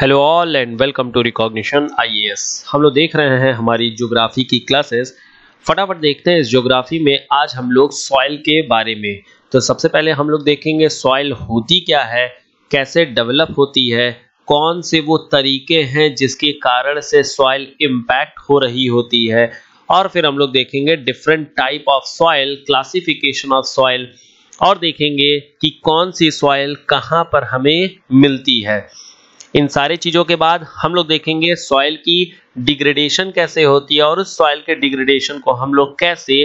Hello all and welcome to recognition IAS हम लोग देख रहे हैं हमारी ज्योग्राफी की क्लासेस फटाफट देखते हैं इस ज्योग्राफी में आज हम लोग सॉइल के बारे में। तो सबसे पहले हम लोग देखेंगे सॉइल होती क्या है, कैसे डेवलप होती है, कौन से वो तरीके हैं जिसके कारण से सॉइल इम्पैक्ट हो रही होती है। और फिर हम लोग देखेंगे different type of soil classification of soil और देखेंगे कि कौन सी सॉइल कहाँ पर हमें मिलती है। इन सारे चीज़ों के बाद हम लोग देखेंगे सॉइल की डिग्रेडेशन कैसे होती है और उस सॉइल के डिग्रेडेशन को हम लोग कैसे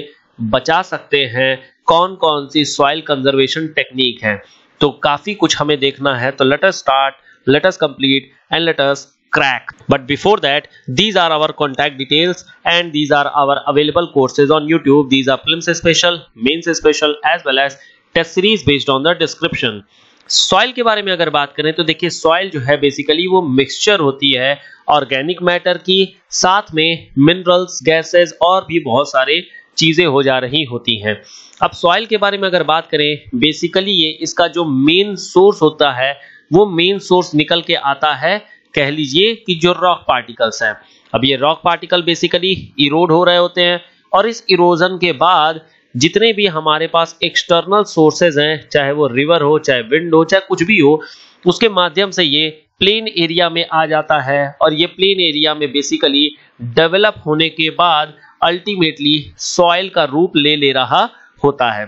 बचा सकते हैं कौन कौन सी सॉइल कंजर्वेशन टेक्निक है तो काफ़ी कुछ हमें देखना है तो let us start let us complete and let us crack but before that these are our contact details and these are our available courses on youtube these are prelims special mains special as well as test series based on the description soil के बारे में अगर बात करें तो देखिए soil जो है बेसिकली वो मिक्सचर होती है ऑर्गेनिक मैटर की, साथ में मिनरल्स गैसेस और भी बहुत सारे चीज़ें हो जा रही होती हैं। अब सॉइल के बारे में अगर बात करें बेसिकली ये इसका जो मेन सोर्स होता है, वो मेन सोर्स निकल के आता है, कह लीजिए कि जो रॉक पार्टिकल्स हैं। अब ये रॉक पार्टिकल बेसिकली इरोड हो रहे होते हैं और इस इरोजन के बाद जितने भी हमारे पास एक्सटर्नल सोर्सेज हैं, चाहे वो रिवर हो, चाहे विंड हो, चाहे कुछ भी हो, उसके माध्यम से ये प्लेन एरिया में आ जाता है और ये प्लेन एरिया में बेसिकली डेवलप होने के बाद अल्टीमेटली सॉइल का रूप ले ले रहा होता है।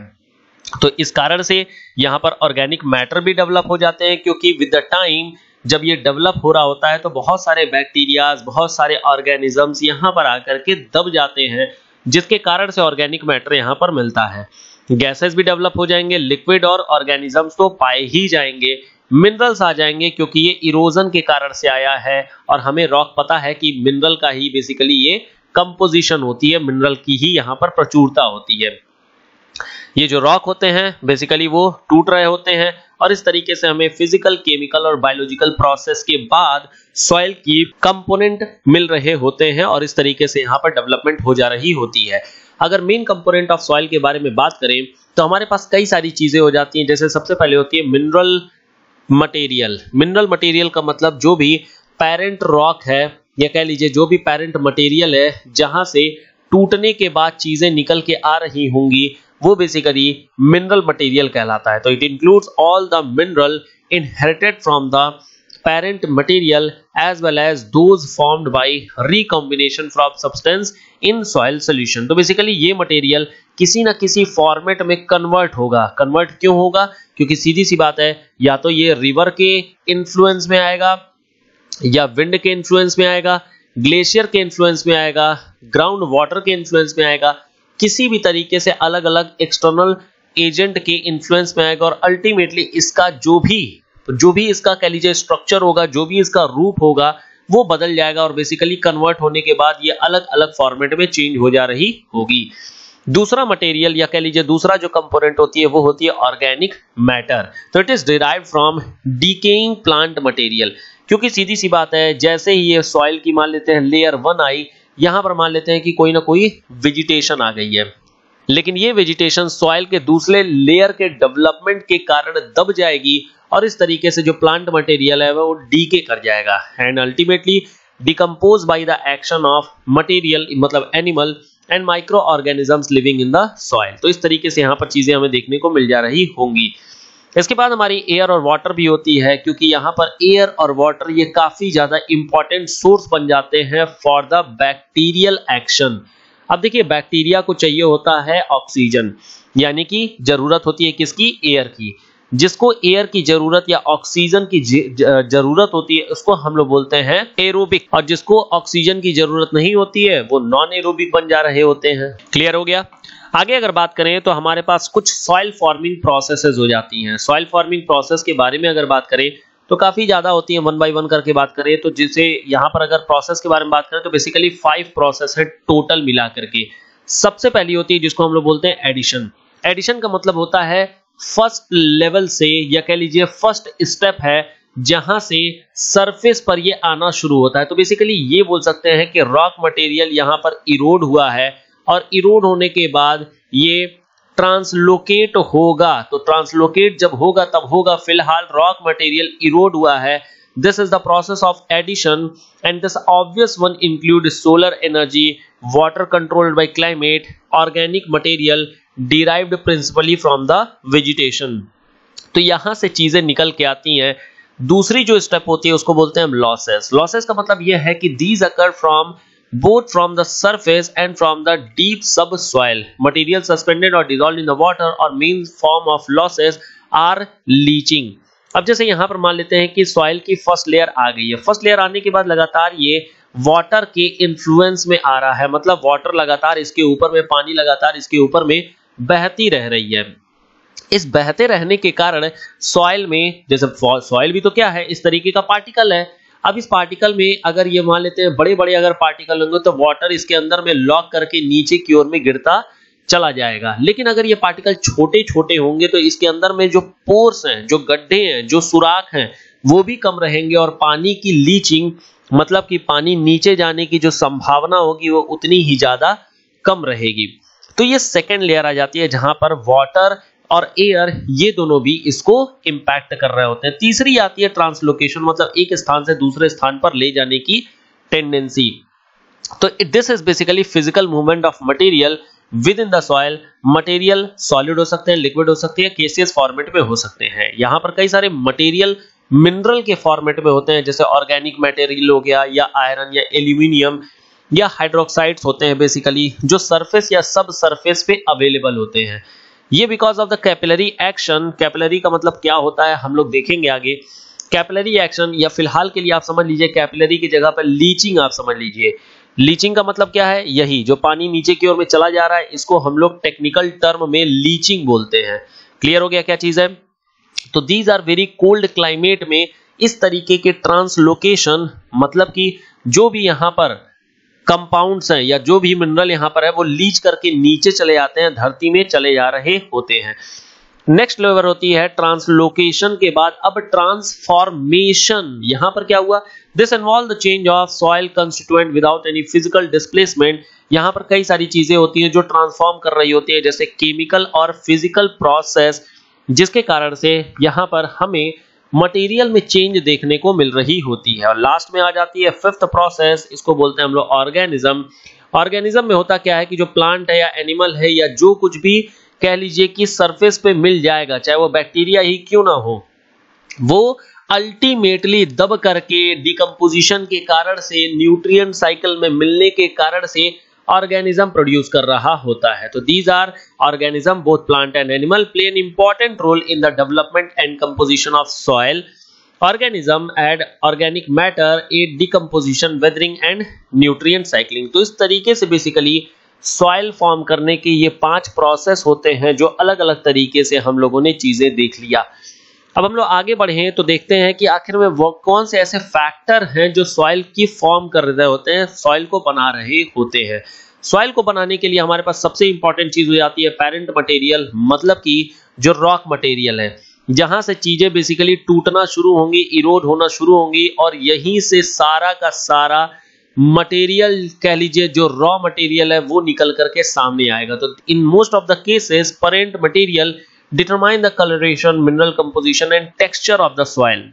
तो इस कारण से यहाँ पर ऑर्गेनिक मैटर भी डेवलप हो जाते हैं, क्योंकि विद द टाइम जब ये डेवलप हो रहा होता है तो बहुत सारे बैक्टीरियाज बहुत सारे ऑर्गेनिजम्स यहाँ पर आकर के दब जाते हैं जिसके कारण से ऑर्गेनिक मैटर यहाँ पर मिलता है। गैसेस भी डेवलप हो जाएँगे लिक्विड और ऑर्गेनिजम्स तो पाए ही जाएँगे। मिनरल्स आ जाएँगे क्योंकि ये इरोजन के कारण से आया है और हमें रॉक पता है कि मिनरल का ही बेसिकली ये कंपोजिशन होती है मिनरल की ही यहाँ पर प्रचुरता होती है। ये जो रॉक होते हैं बेसिकली वो टूट रहे होते हैं और इस तरीके से हमें फ़िज़िकल केमिकल और बायोलॉजिकल प्रोसेस के बाद सॉइल की कंपोनेंट मिल रहे होते हैं और इस तरीके से यहाँ पर डेवलपमेंट हो जा रही होती है। अगर मेन कंपोनेंट ऑफ़ सॉइल के बारे में बात करें तो हमारे पास कई सारी चीज़ें हो जाती हैं। जैसे सबसे पहले होती है मिनरल मटेरियल मिनरल मटेरियल का मतलब जो भी पेरेंट रॉक है, या कह लीजिए जो भी पेरेंट मटेरियल है, जहाँ से टूटने के बाद चीज़ें निकल के आ रही होंगी वो बेसिकली मिनरल मटेरियल कहलाता है। तो it includes all the mineral inherited from the parent material as well as those formed by recombination from substance in soil solution तो बेसिकली ये मटेरियल किसी ना किसी फॉर्मेट में कन्वर्ट होगा। कन्वर्ट क्यों होगा? क्योंकि सीधी सी बात है, या तो ये रिवर के इन्फ्लुएंस में आएगा, या विंड के इन्फ्लुएंस में आएगा ग्लेशियर के इन्फ्लुएंस में आएगा ग्राउंड वाटर के इन्फ्लुएंस में आएगा। किसी भी तरीके से अलग अलग एक्सटर्नल एजेंट के इन्फ्लुएंस में आएगा और अल्टीमेटली इसका जो भी जो भी इसका कह लीजिए स्ट्रक्चर होगा, जो भी इसका रूप होगा, वो बदल जाएगा और बेसिकली कन्वर्ट होने के बाद ये अलग अलग फॉर्मेट में चेंज हो जा रही होगी। दूसरा मटेरियल या कह लीजिए दूसरा जो कंपोनेंट होती है, वो होती है ऑर्गेनिक मैटर तो it is derive from decaying plant material क्योंकि सीधी सी बात है, जैसे ही ये सॉइल की मान लेते हैं लेयर वन आई यहाँ पर मान लेते हैं कि कोई ना कोई वेजिटेशन आ गई है। लेकिन ये वेजिटेशन सॉइल के दूसरे लेयर के डेवलपमेंट के कारण दब जाएगी और इस तरीके से जो प्लांट मटेरियल है, वो डीके कर जाएगा। And ultimately decompose by the action of material मतलब animal and micro organisms living in the soil तो इस तरीके से यहाँ पर चीज़ें हमें देखने को मिल जा रही होंगी। इसके बाद हमारी एयर और वाटर भी होती है, क्योंकि यहाँ पर एयर और वाटर ये काफ़ी ज़्यादा इंपॉर्टेंट सोर्स बन जाते हैं फॉर द बैक्टीरियल एक्शन अब देखिए बैक्टीरिया को चाहिए होता है ऑक्सीजन यानी कि ज़रूरत होती है किसकी? एयर की. जिसको एयर की ज़रूरत या ऑक्सीजन की ज़रूरत होती है, उसको हम लोग बोलते हैं एरोबिक और जिसको ऑक्सीजन की ज़रूरत नहीं होती है, वो नॉन एरोबिक बन जा रहे होते हैं। क्लियर हो गया? आगे अगर बात करें तो हमारे पास कुछ सॉइल फॉर्मिंग प्रोसेसेस हो जाती हैं। सॉइल फॉर्मिंग प्रोसेस के बारे में अगर बात करें तो काफ़ी ज़्यादा होती है। वन बाय वन करके बात करें तो जिसे यहाँ पर अगर प्रोसेस के बारे में बात करें तो बेसिकली फाइव प्रोसेस है टोटल मिला करके। सबसे पहली होती है जिसको हम लोग बोलते हैं एडिशन एडिशन का मतलब होता है फ़र्स्ट लेवल से, या कह लीजिए फ़र्स्ट स्टेप है, जहाँ से सरफेस पर ये आना शुरू होता है। तो बेसिकली ये बोल सकते हैं कि रॉक मटेरियल यहाँ पर इरोड हुआ है, और इरोड होने के बाद ये ट्रांसलोकेट होगा। तो ट्रांसलोकेट जब होगा, तब होगा। फ़िलहाल रॉक मटेरियल इरोड हुआ है। This is the process of addition, and this obvious one include solar energy, water controlled by climate, organic material derived principally from the vegetation तो यहाँ से चीज़ें निकल के आती हैं। दूसरी जो स्टेप होती है, उसको बोलते हैं लॉसेस लॉसेस का मतलब यह है कि these occur from both from the surface and from the deep subsoil. Material suspended or dissolved in the water or main form of losses are leaching. अब जैसे यहाँ पर मान लेते हैं कि सॉइल की फ़र्स्ट लेयर आ गई है। फ़र्स्ट लेयर आने के बाद लगातार ये वाटर के इन्फ्लुएंस में आ रहा है। मतलब वाटर लगातार इसके ऊपर में, पानी लगातार इसके ऊपर में बहती रह रही है। इस बहते रहने के कारण सॉइल में, जैसे सॉइल भी तो क्या है, इस तरीके का पार्टिकल है। अब इस पार्टिकल में अगर ये मान लेते हैं बड़े बड़े अगर पार्टिकल होंगे तो वाटर इसके अंदर में लॉक करके नीचे की ओर में गिरता चला जाएगा। लेकिन अगर ये पार्टिकल छोटे छोटे होंगे तो इसके अंदर में जो पोर्स हैं, जो गड्ढे हैं, जो सुराख हैं, वो भी कम रहेंगे और पानी की लीचिंग मतलब कि पानी नीचे जाने की जो संभावना होगी, वो उतनी ही ज़्यादा कम रहेगी। तो ये सेकेंड लेयर आ जाती है जहाँ पर वाटर और एयर ये दोनों भी इसको इंपैक्ट कर रहे होते हैं। तीसरी आती है ट्रांसलोकेशन मतलब एक स्थान से दूसरे स्थान पर ले जाने की टेंडेंसी तो this is basically physical movement of material within the soil material solid हो सकते हैं लिक्विड हो सकते हैं केसीएस फॉर्मेट में हो सकते हैं। यहाँ पर कई सारे मटेरियल मिनरल के फॉर्मेट में होते हैं, जैसे ऑर्गेनिक मटेरियल हो गया या आयरन या एल्यूमिनियम या हाइड्रोक्साइड्स होते हैं बेसिकली जो सरफेस या सब सरफेस पे अवेलेबल होते हैं। ये because of the capillary action capillary का मतलब क्या होता है, हम लोग देखेंगे आगे। कैपिलरी एक्शन या फ़िलहाल के लिए आप समझ लीजिए कैपिलरी की जगह पर लीचिंग आप समझ लीजिए। लीचिंग का मतलब क्या है? यही, जो पानी नीचे की ओर में चला जा रहा है, इसको हम लोग टेक्निकल टर्म में लीचिंग बोलते हैं। क्लियर हो गया क्या चीज़ है? तो these are very cold climate में इस तरीके के ट्रांसलोकेशन मतलब कि जो भी यहाँ पर कंपाउंड्स हैं, या जो भी मिनरल यहाँ पर है, वो लीच करके नीचे चले जाते हैं, धरती में चले जा रहे होते हैं। नेक्स्ट लेवल होती है ट्रांसलोकेशन के बाद। अब ट्रांसफॉर्मेशन यहाँ पर क्या हुआ? This involve the change of soil constituent without any physical displacement यहाँ पर कई सारी चीज़ें होती हैं जो ट्रांसफॉर्म कर रही होती है, जैसे केमिकल और फ़िज़िकल प्रोसेस जिसके कारण से यहाँ पर हमें मटेरियल में चेंज देखने को मिल रही होती है। और लास्ट में आ जाती है फिफ्थ प्रोसेस इसको बोलते हैं हम लोग ऑर्गेनिज्म ऑर्गेनिज्म में होता क्या है कि जो प्लांट है या एनिमल है या जो कुछ भी, कह लीजिए कि सरफेस पे मिल जाएगा, चाहे वो बैक्टीरिया ही क्यों ना हो, वो अल्टीमेटली दब करके डिकम्पोजिशन के कारण से न्यूट्रिएंट साइकिल में मिलने के कारण से ऑर्गेनिज्म प्रोड्यूस कर रहा होता है। तो these are organism both plant and animal play an important role in the development and composition of soil organism add organic matter a decomposition weathering and nutrient cycling तो इस तरीके से बेसिकली सॉइल फॉर्म करने के ये पाँच process होते हैं जो अलग अलग तरीके से हम लोगों ने चीज़ें देख लिया। अब हम लोग आगे बढ़े तो देखते हैं कि आखिर में वो कौन से ऐसे फैक्टर हैं जो सॉइल की फॉर्म कर रहे होते हैं सॉइल को बना रहे होते हैं। सॉइल को बनाने के लिए हमारे पास सबसे इंपॉर्टेंट चीज़ हो जाती है पेरेंट मटेरियल मतलब कि जो रॉक मटेरियल है। जहाँ से चीज़ें बेसिकली टूटना शुरू होंगी इरोड होना शुरू होंगी और यहीं से सारा का सारा मटेरियल कह लीजिए जो रॉ मटेरियल है, वो निकल करके सामने आएगा। तो in most of the cases parent material determine the coloration mineral composition and texture of the soil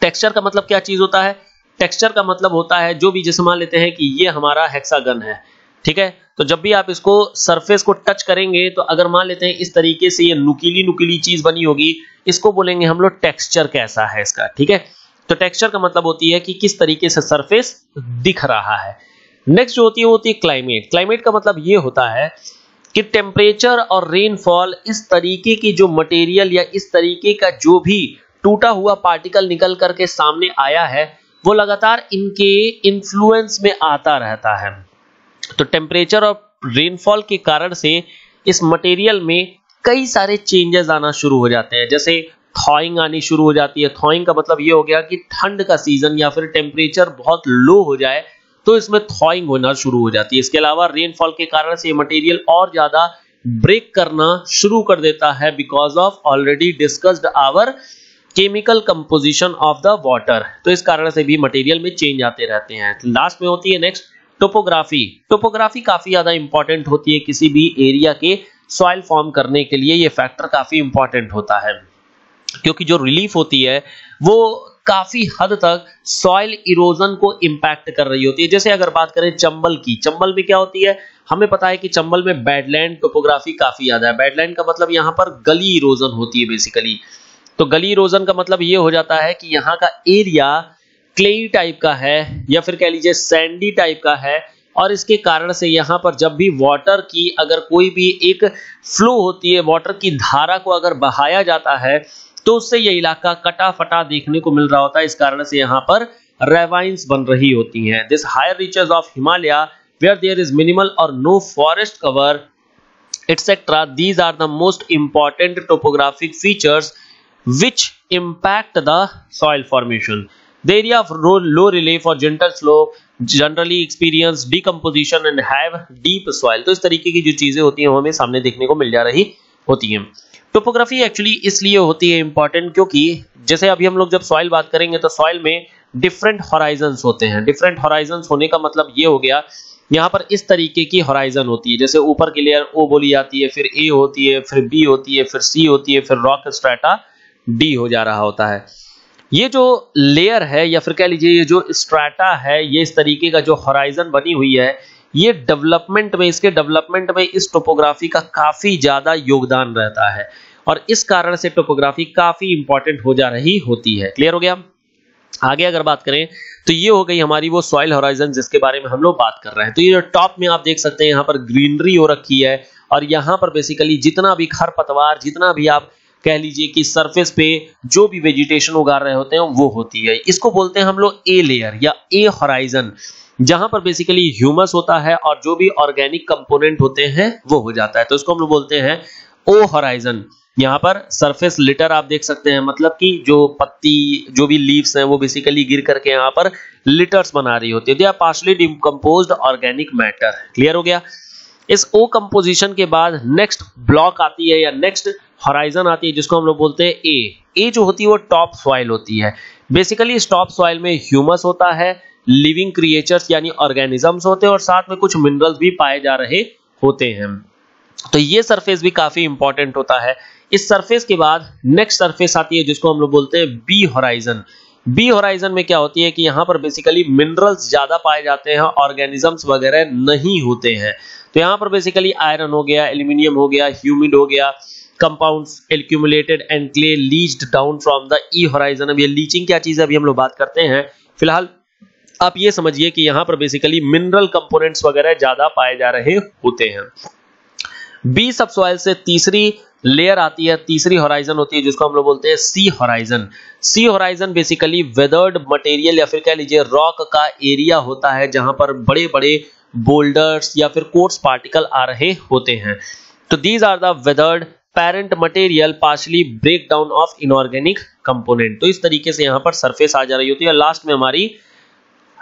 texture का मतलब क्या चीज़ होता है? टेक्सचर का मतलब होता है जो भी जैसे मान लेते हैं कि ये हमारा हेक्सागन है। ठीक है? तो जब भी आप इसको सरफेस को टच करेंगे तो अगर मान लेते हैं इस तरीके से ये नुकीली नुकीली चीज़ बनी होगी, इसको बोलेंगे हम लोग टेक्सचर कैसा है इसका। ठीक है? तो टेक्सचर का मतलब होती है कि किस तरीके से सरफेस दिख रहा है। नेक्स्ट जो होती है, वो होती है क्लाइमेट क्लाइमेट का मतलब ये होता है कि टेम्परेचर और रेनफॉल इस तरीके की जो मटेरियल या इस तरीके का जो भी टूटा हुआ पार्टिकल निकल करके सामने आया है, वो लगातार इनके इन्फ्लुएंस में आता रहता है। तो टेम्परेचर और रेनफॉल के कारण से इस मटेरियल में कई सारे चेंजेस आना शुरू हो जाते हैं। जैसे थॉइंग आनी शुरू हो जाती है। थॉइंग का मतलब ये हो गया कि ठंड का सीज़न या फिर टेम्परेचर बहुत लो हो जाए तो इसमें थॉइंग होना शुरू हो जाती है। इसके अलावा रेनफॉल के कारण से मटेरियल और ज़्यादा ब्रेक करना शुरू कर देता है because of already discussed our chemical composition of the water तो इस कारण से भी मटेरियल में चेंज आते रहते हैं। लास्ट में होती है नेक्स्ट टोपोग्राफी टोपोग्राफी काफ़ी ज़्यादा इंपॉर्टेंट होती है किसी भी एरिया के सॉइल फॉर्म करने के लिए। ये फैक्टर काफ़ी इंपॉर्टेंट होता है। क्योंकि जो रिलीफ होती है, वो काफ़ी हद तक सॉइल इरोजन को इंपैक्ट कर रही होती है। जैसे अगर बात करें चंबल की, चंबल में क्या होती है? हमें पता है कि चंबल में बैडलैंड टोपोग्राफी काफ़ी ज़्यादा है। बैडलैंड का मतलब यहाँ पर गली इरोजन होती है बेसिकली तो गली इरोजन का मतलब ये हो जाता है कि यहाँ का एरिया क्ले टाइप का है, या फिर कह लीजिए सैंडी टाइप का है, और इसके कारण से यहाँ पर जब भी वाटर की अगर कोई भी एक फ्लो होती है वाटर की धारा को अगर बहाया जाता है तो उससे ये इलाका कटा देखने को मिल रहा होता है। इस कारण से यहाँ पर रेवाइंस बन रही होती हैं। This higher reaches of Himalaya where there is minimal और no forest cover etcetera these are the most important topographic features which impact the soil formation The area of low relief or gentle slope, generally experience decomposition and have deep soil. तो इस तरीके की जो चीज़ें होती हैं, वो हमें सामने देखने को मिल जा रही होती हैं। टोपोग्राफी एक्चुअली इसलिए होती है इंपॉर्टेंट क्योंकि जैसे अभी हम लोग जब सॉइल बात करेंगे तो सॉइल में डिफरेंट हॉराइजन्स होते हैं। डिफरेंट हॉराइजन्स होने का मतलब ये हो गया, यहाँ पर इस तरीके की हॉराइजन होती है। जैसे ऊपर की लेयर ओ बोली जाती है, फिर ए होती है, फिर बी होती है, फिर सी होती है, फिर रॉक स्ट्रेटा डी हो जा रहा होता है। ये जो लेयर है या फिर कह लीजिए ये जो स्ट्राटा है, ये इस तरीके का जो हॉराइजन बनी हुई है ये डेवलपमेंट में, इसके डेवलपमेंट में इस टोपोग्राफी का काफ़ी ज़्यादा योगदान रहता है। और इस कारण से टोपोग्राफी काफ़ी इंपॉर्टेंट हो जा रही होती है। क्लियर हो गया? आगे अगर बात करें तो ये हो गई हमारी वो सॉइल हॉराइजन जिसके बारे में हम लोग बात कर रहे हैं। तो ये टॉप में आप देख सकते हैं, यहाँ पर ग्रीनरी हो रखी है। और यहाँ पर बेसिकली जितना भी खर पतवार, जितना भी आप कह लीजिए कि सरफेस पे जो भी वेजिटेशन उगा रहे होते हैं, वो होती है। इसको बोलते हैं हम लोग ए लेयर या ए हॉराइजन जहाँ पर बेसिकली ह्यूमस होता है और जो भी ऑर्गेनिक कंपोनेंट होते हैं, वो हो जाता है। तो इसको हम लोग बोलते हैं ओ हॉराइजन यहाँ पर सरफेस लिटर आप देख सकते हैं मतलब कि जो पत्ती, जो भी लीव्स हैं, वो बेसिकली गिर करके यहाँ पर लिटर्स बना रही होती है। Partially decomposed organic matter clear हो। गया? इस ओ कंपोजिशन के बाद नेक्स्ट ब्लॉक आती है या नेक्स्ट हॉराइजन आती है, जिसको हम लोग बोलते हैं ए ए जो होती है, वो टॉप सॉइल होती है। बेसिकली इस टॉप सॉइल में ह्यूमस होता है लिविंग क्रिएचर्स यानी ऑर्गेनिजम्स होते हैं और साथ में कुछ मिनरल्स भी पाए जा रहे होते हैं। तो ये सरफेस भी काफ़ी इंपॉर्टेंट होता है। इस सरफेस के बाद नेक्स्ट सरफेस आती है जिसको हम लोग बोलते हैं बी होराइजन बी होराइजन में क्या होती है कि यहाँ पर बेसिकली मिनरल्स ज़्यादा पाए जाते हैं ऑर्गेनिजम्स वगैरह नहीं होते हैं। तो यहाँ पर बेसिकली आयरन हो गया एल्यूमिनियम हो गया ह्यूमिड हो गया compounds accumulated and clay leached down from the e horizon अब ये लीचिंग क्या चीज़ है? अभी हम लोग बात करते हैं। फ़िलहाल आप ये समझिए कि यहाँ पर बेसिकली मिनरल कंपोनेंट्स वगैरह ज़्यादा पाए जा रहे होते हैं। बी सब सॉइल से तीसरी लेयर आती है, तीसरी होराइजन होती है, जिसको हम लोग बोलते हैं C horizon C horizon basically weathered material या फिर कह लीजिए रॉक का एरिया होता है, जहाँ पर बड़े बड़े बोल्डर्स या फिर कोर्स पार्टिकल आ रहे होते हैं। तो these are the weathered parent material partially break down of inorganic component तो इस तरीके से यहाँ पर सरफेस आ जा रही होती है। लास्ट में हमारी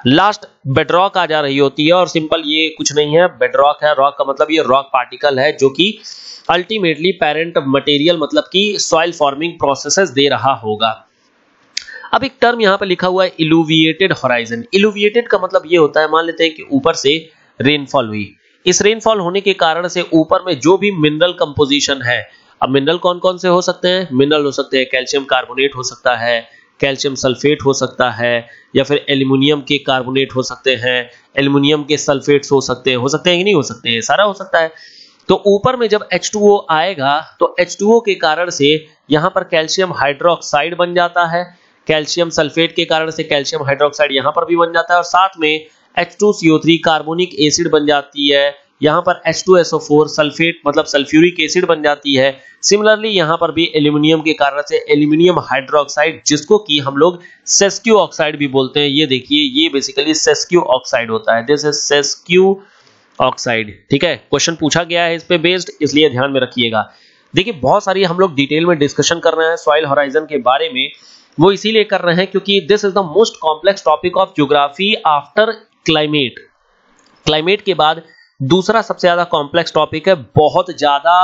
लास्ट बेडरॉक आ जा रही होती है और सिंपल ये कुछ नहीं है बेडरॉक है। रॉक का मतलब ये रॉक पार्टिकल है जो कि अल्टीमेटली पेरेंट मटेरियल मतलब कि सॉइल फॉर्मिंग प्रोसेसेस दे रहा होगा। अब एक टर्म यहाँ पर लिखा हुआ है इलुविएटेड होराइजन इलुविएटेड का मतलब ये होता है, मान लेते हैं कि ऊपर से रेनफॉल हुई। इस रेनफॉल होने के कारण से ऊपर में जो भी मिनरल कंपोजिशन है, अब मिनरल कौन कौन से हो सकते हैं? मिनरल हो सकते हैं कैल्शियम कार्बोनेट हो सकता है कैल्शियम सल्फेट हो सकता है, या फिर एल्यूमिनियम के कार्बोनेट हो सकते हैं, एल्यूमिनियम के सल्फेट्स हो सकते हैं, हो सकते हैं कि नहीं हो सकते हैं, सारा हो सकता है। तो ऊपर में जब H2O आएगा तो H2O के कारण से यहाँ पर कैल्शियम हाइड्रोक्साइड बन जाता है। कैल्शियम सल्फेट के कारण से कैल्शियम हाइड्रोक्साइड यहाँ पर भी बन जाता है, और साथ में H2CO3 कार्बोनिक एसिड बन जाती है। यहाँ पर H2SO4 सल्फेट मतलब सल्फ्यूरिक एसिड बन जाती है। सिमिलरली यहाँ पर भी एल्यूमिनियम के कारण से एल्यूमिनियम हाइड्रोक्साइड, जिसको कि हम लोग सेस्क्यू ऑक्साइड भी बोलते हैं। ये देखिए, ये बेसिकली सेस्क्यू ऑक्साइड होता है। दिस इज़ सेस्क्यू ऑक्साइड ठीक है? क्वेश्चन पूछा गया है इस पे बेस्ड इसलिए ध्यान में रखिएगा। देखिए, बहुत सारी हम लोग डिटेल में डिस्कशन कर रहे हैं सॉइल होराइजन के बारे में। वो इसीलिए कर रहे हैं क्योंकि this is the most complex topic of geography after climate climate के बाद दूसरा सबसे ज़्यादा कॉम्प्लेक्स टॉपिक है, बहुत ज़्यादा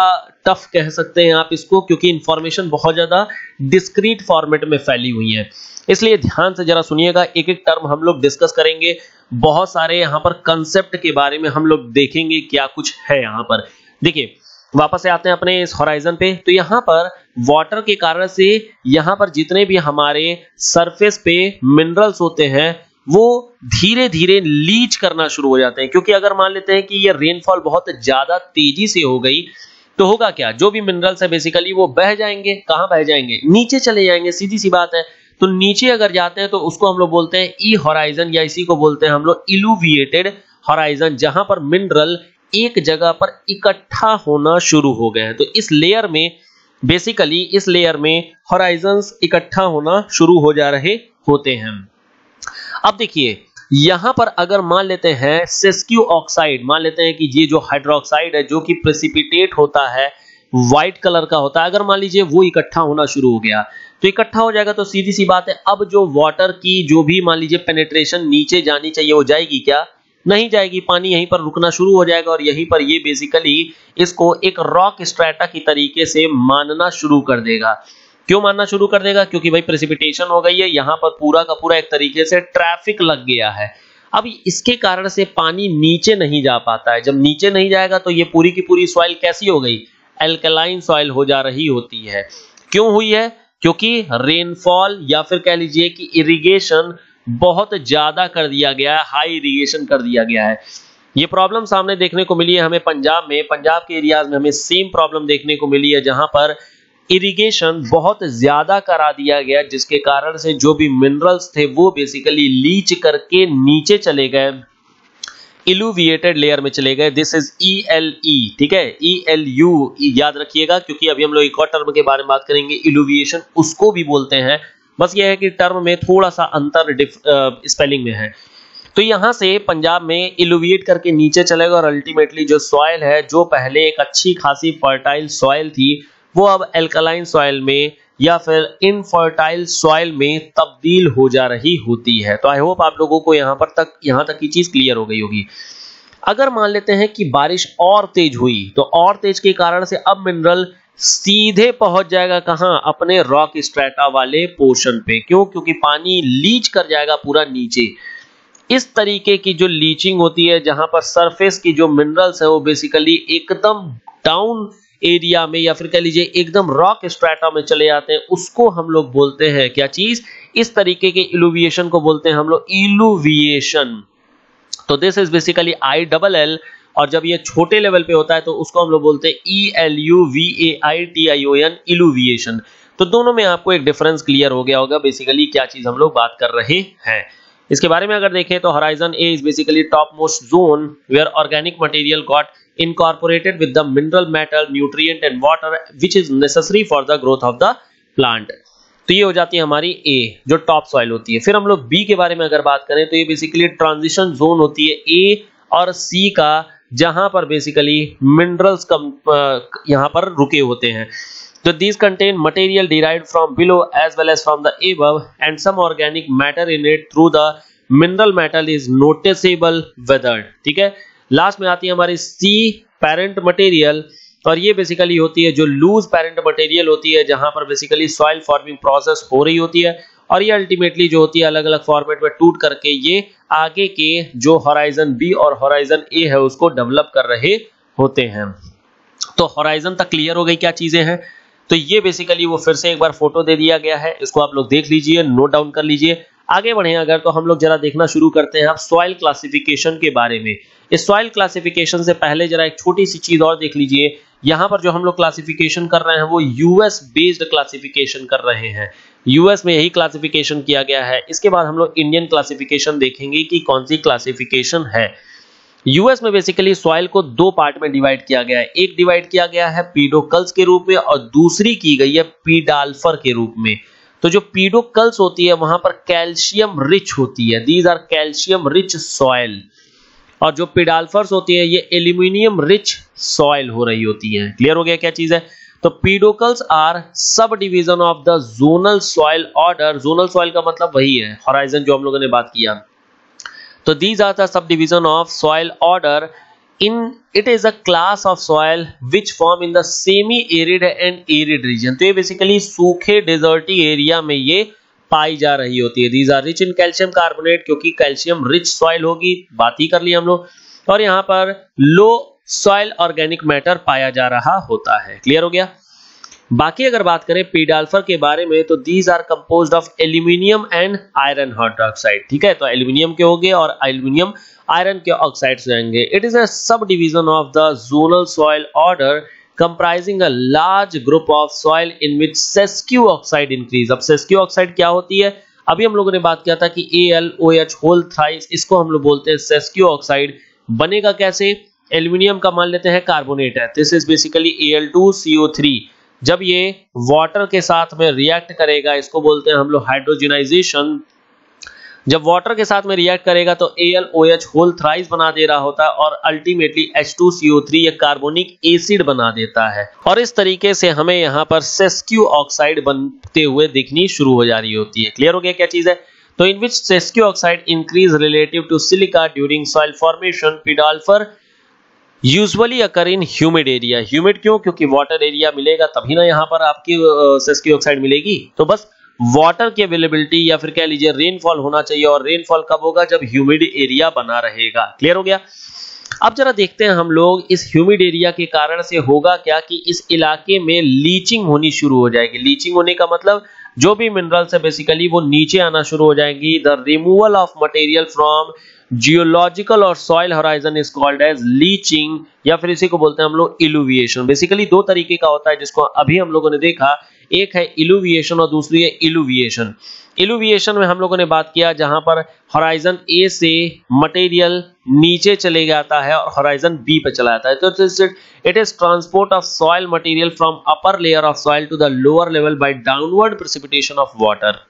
टफ कह सकते हैं आप इसको, क्योंकि इंफॉर्मेशन बहुत ज़्यादा डिस्क्रीट फॉर्मेट में फैली हुई है। इसलिए ध्यान से जरा सुनिएगा एक एक टर्म हम लोग डिस्कस करेंगे। बहुत सारे यहाँ पर कंसेप्ट के बारे में हम लोग देखेंगे क्या कुछ है यहाँ पर। देखिए, वापस से आते हैं अपने इस होराइजन पे। तो यहाँ पर वाटर के कारण से यहाँ पर जितने भी हमारे सरफेस पे मिनरल्स होते हैं वो धीरे धीरे लीच करना शुरू हो जाते हैं। क्योंकि अगर मान लेते हैं कि ये रेनफॉल बहुत ज़्यादा तेज़ी से हो गई तो होगा क्या? जो भी मिनरल्स है बेसिकली वो बह जाएँगे। कहाँ बह जाएँगे? नीचे चले जाएँगे सीधी सी बात है। तो नीचे अगर जाते हैं तो उसको हम लोग बोलते हैं ई हॉराइजन या इसी को बोलते हैं हम लोग इलुविएटेड हॉराइजन जहाँ पर मिनरल एक जगह पर इकट्ठा होना शुरू हो गए हैं। तो इस लेयर में बेसिकली इस लेयर में हॉराइजन्स इकट्ठा होना शुरू हो जा रहे होते हैं। अब देखिए, यहाँ पर अगर मान लेते हैं सेस्क्यू ऑक्साइड, मान लेते हैं कि ये जो हाइड्रोक्साइड है, जो कि प्रेसिपिटेट होता है व्हाइट कलर का होता है, अगर मान लीजिए वो इकट्ठा होना शुरू हो गया तो इकट्ठा हो जाएगा तो सीधी सी बात है, अब जो वाटर की जो भी मान लीजिए पेनेट्रेशन नीचे जानी चाहिए, वो जाएगी क्या? नहीं जाएगी, पानी यहीं पर रुकना शुरू हो जाएगा और यहीं पर ये बेसिकली इसको एक रॉक स्ट्रेटा की तरीके से मानना शुरू कर देगा। क्यों मानना शुरू कर देगा? क्योंकि भाई प्रेसिपिटेशन हो गई है, यहाँ पर पूरा का पूरा एक तरीके से ट्रैफ़िक लग गया है। अब इसके कारण से पानी नीचे नहीं जा पाता है। जब नीचे नहीं जाएगा तो ये पूरी की पूरी सॉइल कैसी हो गई? एल्कलाइन सॉइल हो जा रही होती है। क्यों हुई है? क्योंकि रेनफॉल या फिर कह लीजिए कि इरिगेशन बहुत ज़्यादा कर दिया गया है हाई इरिगेशन कर दिया गया है। ये प्रॉब्लम सामने देखने को मिली है हमें पंजाब में। पंजाब के एरियाज़ में हमें सेम प्रॉब्लम देखने को मिली है, जहाँ पर इरिगेशन बहुत ज़्यादा करा दिया गया, जिसके कारण से जो भी मिनरल्स थे, वो बेसिकली लीच करके नीचे चले गए। इलुविएटेड लेयर में चले गए। This is E L E ठीक है? ई एल यू याद रखिएगा, क्योंकि अभी हम लोग एक और टर्म के बारे में बात करेंगे। इलुविएशन उसको भी बोलते हैं। बस ये है कि टर्म में थोड़ा सा अंतर स्पेलिंग में है। तो यहाँ से पंजाब में इलुविएट करके नीचे चलेगा और अल्टीमेटली जो सॉइल है, जो पहले एक अच्छी खासी फर्टाइल सॉइल थी वो अब एल्कलाइन सॉइल में या फिर इनफर्टाइल सॉइल में तब्दील हो जा रही होती है। तो आई होप आप लोगों को यहाँ पर तक, यहाँ तक की चीज़ क्लियर हो गई होगी। अगर मान लेते हैं कि बारिश और तेज हुई तो और तेज के कारण से अब मिनरल सीधे पहुँच जाएगा कहाँ? अपने रॉक स्ट्रेटा वाले पोर्शन पे। क्यों? क्योंकि पानी लीच कर जाएगा पूरा नीचे। इस तरीके की जो लीचिंग होती है, जहाँ पर सरफेस की जो मिनरल्स है, वो बेसिकली एकदम डाउन एरिया में या फिर कह लीजिए एकदम रॉक स्ट्रेटा में चले जाते हैं, उसको हम लोग बोलते हैं क्या चीज़? इस तरीके के इलुविएशन को बोलते हैं हम लोग इलुविएशन तो this is basically I double L और जब ये छोटे लेवल पे होता है तो उसको हम लोग बोलते हैं E L U V I A T I O N illuviation तो दोनों में आपको एक डिफरेंस क्लियर हो गया होगा बेसिकली क्या चीज़ हम लोग बात कर रहे हैं। इसके बारे में अगर देखें तो horizon A is basically top most zone where organic material got incorporated with the mineral matter nutrient and water, which is necessary for the growth of the plant. तो ये हो जाती है हमारी ए जो टॉप सॉइल होती है। फिर हम लोग बी के बारे में अगर बात करें तो ये बेसिकली ट्रांजिशन जोन होती है ए और सी का, जहाँ पर बेसिकली मिनरल्स कम यहाँ पर रुके होते हैं। तो these contain material derived from below as well as from the above and some organic matter in it through the mineral metal is noticeable weathered. ठीक है? लास्ट में आती है हमारी सी पेरेंट मटेरियल और ये बेसिकली होती है जो लूज पेरेंट मटेरियल होती है, जहाँ पर बेसिकली सॉइल फॉर्मिंग प्रोसेस हो रही होती है और ये अल्टीमेटली जो होती है अलग अलग फॉर्मेट में टूट करके ये आगे के जो हॉराइजन बी और हॉराइजन ए है, उसको डेवलप कर रहे होते हैं। तो हॉराइजन तक क्लियर हो गई क्या चीज़ें हैं? तो ये बेसिकली वो फिर से एक बार फ़ोटो दे दिया गया है। इसको आप लोग देख लीजिए नोट डाउन कर लीजिए। आगे बढ़े अगर तो हम लोग जरा देखना शुरू करते हैं आप सॉइल क्लासिफिकेशन के बारे में। इस सॉइल क्लासिफिकेशन से पहले जरा एक छोटी सी चीज़ और देख लीजिए। यहाँ पर जो हम लोग क्लासिफिकेशन कर रहे हैं, वो यूएस बेस्ड क्लासिफिकेशन कर रहे हैं। यूएस में यही क्लासिफिकेशन किया गया है। इसके बाद हम लोग इंडियन क्लासिफिकेशन देखेंगे कि कौन सी क्लासिफिकेशन है। यूएस में बेसिकली सॉइल को दो पार्ट में डिवाइड किया गया है। एक डिवाइड किया गया है पीडोकल्स के रूप में और दूसरी की गई है पीडाल्फर के रूप में। तो जो पीडोकल्स होती है, वहाँ पर कैल्शियम रिच होती है। These are calcium rich soil और जो पिडाल्फर्स होती है, ये एल्यूमिनियम रिच सॉइल हो रही होती है। क्लियर हो गया क्या चीज़ है? तो pedocals are subdivision of the zonal soil order zonal soil का मतलब वही है। हॉराइजन जो हम लोगों ने बात किया। तो these are the subdivision of soil order in it is a class of soil which form in the semi arid and arid region तो ये बेसिकली सूखे डेजर्टी एरिया में ये पाई जा रही होती है. These are rich in calcium carbonate क्योंकि कैल्शियम रिच सॉइल होगी. बात ही कर ली हम लोग. और यहाँ पर लो सॉइल ऑर्गेनिक मैटर पाया जा रहा होता है. क्लियर हो गया? बाकी अगर बात करें पीडाल्फर के बारे में तो these are composed of aluminium and iron hydroxide ठीक है? तो एल्यूमिनियम के हो गए और एल्यूमिनियम आयरन के ऑक्साइड्स रहेंगे। It is a subdivision of the zonal soil order comprising a large group of soil in which sesquio oxide increase. अब sesquio oxide क्या होती है? अभी हम लोगों ने बात किया था कि A L O H whole thrice इसको हम लोग बोलते हैं सेस्क्यू ऑक्साइड बनेगा कैसे? एल्यूमिनियम का मान लेते हैं कार्बोनेट है। दिस इज़ बेसिकली Al2CO3 जब ये वाटर के साथ में रिएक्ट करेगा, इसको बोलते हैं हम लोग हाइड्रोजनाइजेशन जब वाटर के साथ में रिएक्ट करेगा तो AlOH होल थ्राइस बना दे रहा होता है और अल्टीमेटली H2CO3 ये कार्बोनिक एसिड बना देता है। और इस तरीके से हमें यहाँ पर सेस्क्यू ऑक्साइड बनते हुए दिखनी शुरू हो जा रही होती है। क्लियर हो गया क्या चीज़ है? तो in which sesquioxide increase relative to silica during soil formation pedalfer usually occur in humid area. Humid क्यों? क्योंकि वाटर एरिया मिलेगा, तभी ना यहाँ पर आपकी सेस्क्यू ऑक्साइड मिलेगी। तो बस वाटर की अवेलेबिलिटी या फिर कह लीजिए रेनफॉल होना चाहिए, और रेनफॉल कब होगा? जब ह्यूमिड एरिया बना रहेगा। क्लियर हो गया? अब जरा देखते हैं हम लोग इस ह्यूमिड एरिया के कारण से होगा क्या कि इस इलाके में लीचिंग होनी शुरू हो जाएगी। लीचिंग होने का मतलब जो भी मिनरल्स है बेसिकली वो नीचे आना शुरू हो जाएँगी। The removal of material from geological और soil horizon is called as leaching या फिर इसी को बोलते हैं हम लोग इलुविएशन बेसिकली दो तरीके का होता है जिसको अभी हम लोगों ने देखा। एक है इलुविएशन और दूसरी है इलुविएशन इलुविएशन में हम लोगों ने बात किया जहाँ पर होराइजन ए से मटेरियल नीचे चले जाता है और होराइजन बी पे चला जाता है। तो it is transport of soil material from upper layer of soil to the lower level by downward precipitation of water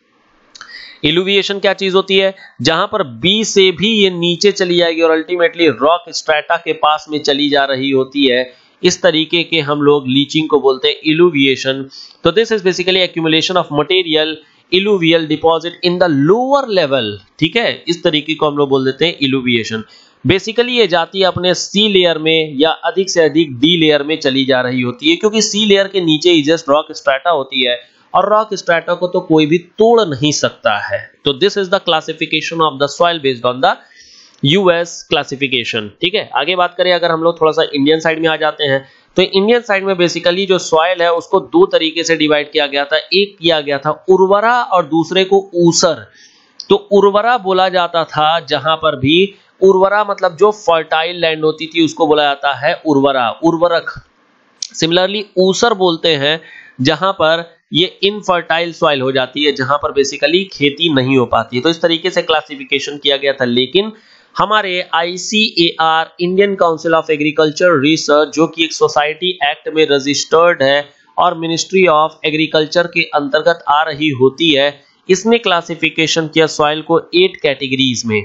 illuviation क्या चीज़ होती है? जहाँ पर बी से भी ये नीचे चली जाएगी और अल्टीमेटली रॉक स्ट्रेटा के पास में चली जा रही होती है, इस तरीके के हम लोग लीचिंग को बोलते हैं इलुविएशन तो this is basically accumulation of material illuvial deposit in the lower level ठीक है? इस तरीके को हम लोग बोल देते हैं इलुविएशन बेसिकली ये जाती है अपने सी लेयर में या अधिक से अधिक डी लेयर में चली जा रही होती है, क्योंकि सी लेयर के नीचे ही जस्ट रॉक स्ट्रेटा होती है। और रॉक स्ट्रेटा को तो कोई भी तोड़ नहीं सकता है। तो this is the classification of the soil based on the US classification ठीक है? आगे बात करें, अगर हम लोग थोड़ा सा इंडियन साइड में आ जाते हैं तो इंडियन साइड में बेसिकली जो सॉइल है, उसको दो तरीके से डिवाइड किया गया था। एक किया गया था उर्वरा और दूसरे को ऊसर। तो उर्वरा बोला जाता था जहाँ पर भी उर्वरा मतलब जो फर्टाइल लैंड होती थी, उसको बोला जाता है उर्वरा, उर्वरक। सिमिलरली ऊसर बोलते हैं जहाँ पर ये इनफर्टाइल सॉइल हो जाती है, जहाँ पर बेसिकली खेती नहीं हो पाती है। तो इस तरीके से क्लासिफिकेशन किया गया था, लेकिन हमारे ICAR Indian council of agriculture research जो कि एक सोसाइटी एक्ट में रजिस्टर्ड है, और मिनिस्ट्री ऑफ़ एग्रीकल्चर के अंतर्गत आ रही होती है, इसने क्लासिफिकेशन किया सॉइल को एट कैटेगरीज में।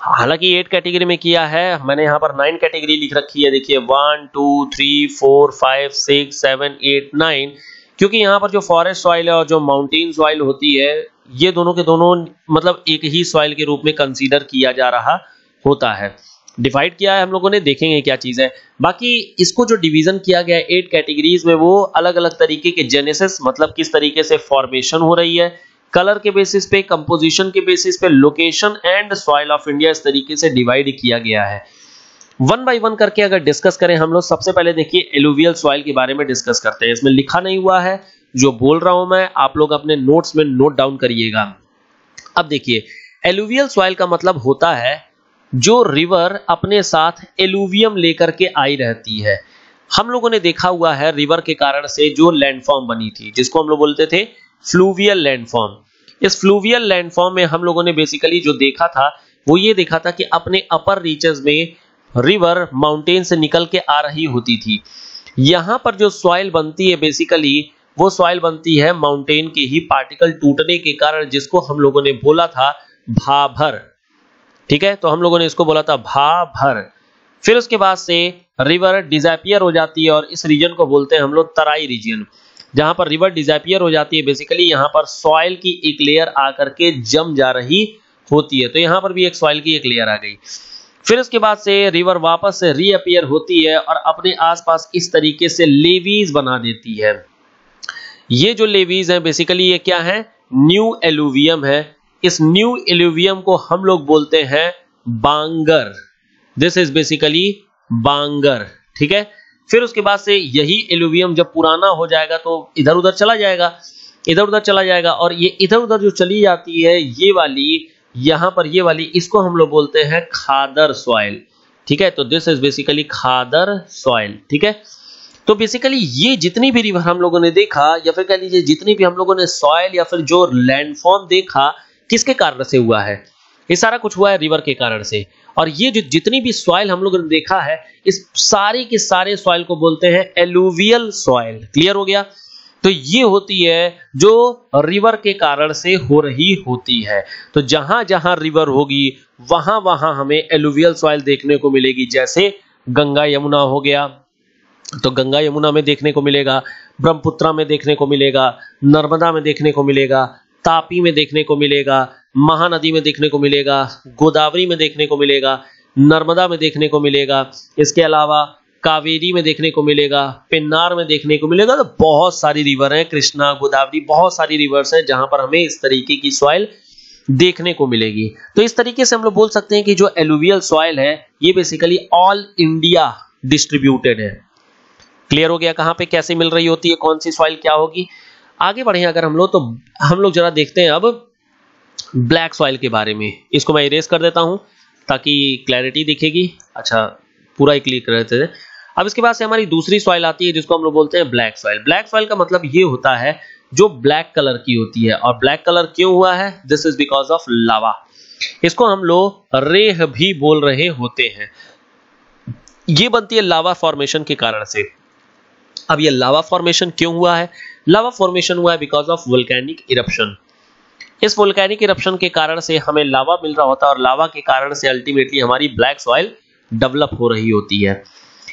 हालाँकि एट कैटेगरी में किया है, मैंने यहाँ पर नाइन कैटेगरी लिख रखी है, देखिए one two three four five six seven eight nine क्योंकि यहाँ पर जो फॉरेस्ट सॉइल है और जो माउंटेन सॉइल होती है, ये दोनों के दोनों मतलब एक ही सॉइल के रूप में कंसीडर किया जा रहा होता है। डिवाइड किया है हम लोगों ने, देखेंगे क्या चीज़ है। बाकी इसको जो डिवीज़न किया गया है एट कैटेगरीज में, वो अलग अलग तरीके के जेनेसिस मतलब किस तरीके से फॉर्मेशन हो रही है कलर के बेसिस पे कंपोजिशन के बेसिस पे location and soil of India इस तरीके से डिवाइड किया गया है। वन बाय वन करके अगर डिस्कस करें, हम लोग सबसे पहले देखिए एलुवियल सॉइल के बारे में डिस्कस करते हैं। इसमें लिखा नहीं हुआ है। जो बोल रहा हूँ मैं, आप लोग अपने नोट्स में नोट डाउन करिएगा। अब देखिए एलुवियल सॉइल का मतलब होता है जो रिवर अपने साथ एलुवियम लेकर के आई रहती है। हम लोगों ने देखा हुआ है रिवर के कारण से जो लैंडफॉर्म बनी थी, जिसको हम लोग बोलते थे फ्लूवियल लैंडफॉर्म इस फ्लूवियल लैंडफॉर्म में हम लोगों ने बेसिकली जो देखा था, वो ये देखा था कि अपने अपर रीचेस में रिवर माउंटेन से निकल के आ रही होती थी। यहाँ पर जो सॉइल बनती है बेसिकली वो सॉइल बनती है माउंटेन के ही पार्टिकल टूटने के कारण जिसको हम लोगों ने बोला था भाभर। ठीक है? तो हम लोगों ने इसको बोला था भाभर। फिर उसके बाद से रिवर डिजापियर हो जाती है और इस रीजन को बोलते हैं हम लोग तराई रीजन जहाँ पर रिवर डिजापियर हो जाती है बेसिकली यहाँ पर सॉइल की एक लेयर आकर के जम जा रही होती है। तो यहाँ पर भी एक सॉइल की एक लेयर आ गई। फिर उसके बाद से रिवर वापस से रीअपियर होती है और अपने आसपास इस तरीके से लेवीज बना देती है। ये जो लेवीज है बेसिकली ये क्या है? न्यू एलुवियम है। इस न्यू एलुवियम को हम लोग बोलते हैं bhangar. This is basically bhangar. ठीक है? फिर उसके बाद से यही एलुवियम जब पुराना हो जाएगा तो इधर उधर चला जाएगा। इधर उधर चला जाएगा और ये इधर उधर जो चली जाती है, ये वाली यहाँ पर ये वाली, इसको हम लोग बोलते हैं खादर सॉइल ठीक है? तो this is basically khadar soil ठीक है? तो बेसिकली ये जितनी भी रिवर हम लोगों ने देखा, या फिर कह लीजिए जितनी भी हम लोगों ने सॉइल या फिर जो लैंडफॉर्म देखा, किसके कारण से हुआ है? ये सारा कुछ हुआ है रिवर के कारण से। और ये जो जितनी भी सॉइल हम लोगों ने देखा है, इस सारी के सारे सॉइल को बोलते हैं एलुवियल सॉइल क्लियर हो गया? तो ये होती है जो रिवर के कारण से हो रही होती है। तो जहाँ जहाँ रिवर होगी, वहाँ वहाँ हमें एलुवियल सॉइल देखने को मिलेगी। जैसे गंगा यमुना हो गया तो गंगा यमुना में देखने को मिलेगा, ब्रह्मपुत्रा में देखने को मिलेगा, नर्मदा में देखने को मिलेगा, तापी में देखने को मिलेगा, महानदी में देखने को मिलेगा, गोदावरी में देखने को मिलेगा, नर्मदा में देखने को मिलेगा। इसके अलावा कावेरी में देखने को मिलेगा, पिन्नार में देखने को मिलेगा तो बहुत सारी रिवर हैं, कृष्णा, गोदावरी, बहुत सारी रिवर्स हैं जहाँ पर हमें इस तरीके की सॉइल देखने को मिलेगी। तो इस तरीके से हम लोग बोल सकते हैं कि जो एलुवियल सॉइल है, ये बेसिकली ऑल इंडिया डिस्ट्रीब्यूटेड है। क्लियर हो गया कहाँ पे कैसे मिल रही होती है, कौन सी सॉइल क्या होगी? आगे बढ़े अगर हम लोग तो हम लोग जरा देखते हैं अब ब्लैक सॉइल के बारे में। इसको मैं इरेज कर देता हूँ ताकि क्लैरिटी दिखेगी। अच्छा पूरा ही क्लियर कर देते थे अब इसके बाद से हमारी दूसरी सॉइल आती है, जिसको हम लोग बोलते हैं ब्लैक सॉइल ब्लैक सॉइल का मतलब ये होता है जो ब्लैक कलर की होती है। और ब्लैक कलर क्यों हुआ है? This is because of lava इसको हम लोग रेह भी बोल रहे होते हैं। ये बनती है लावा फॉर्मेशन के कारण से। अब ये लावा फॉर्मेशन क्यों हुआ है? लावा फॉर्मेशन हुआ है बिकॉज़ ऑफ़ वोल्केनिक इरप्शन इस वोल्केनिक इरप्शन के कारण से हमें लावा मिल रहा होता है और लावा के कारण से अल्टीमेटली हमारी ब्लैक सॉइल डेवलप हो रही होती है।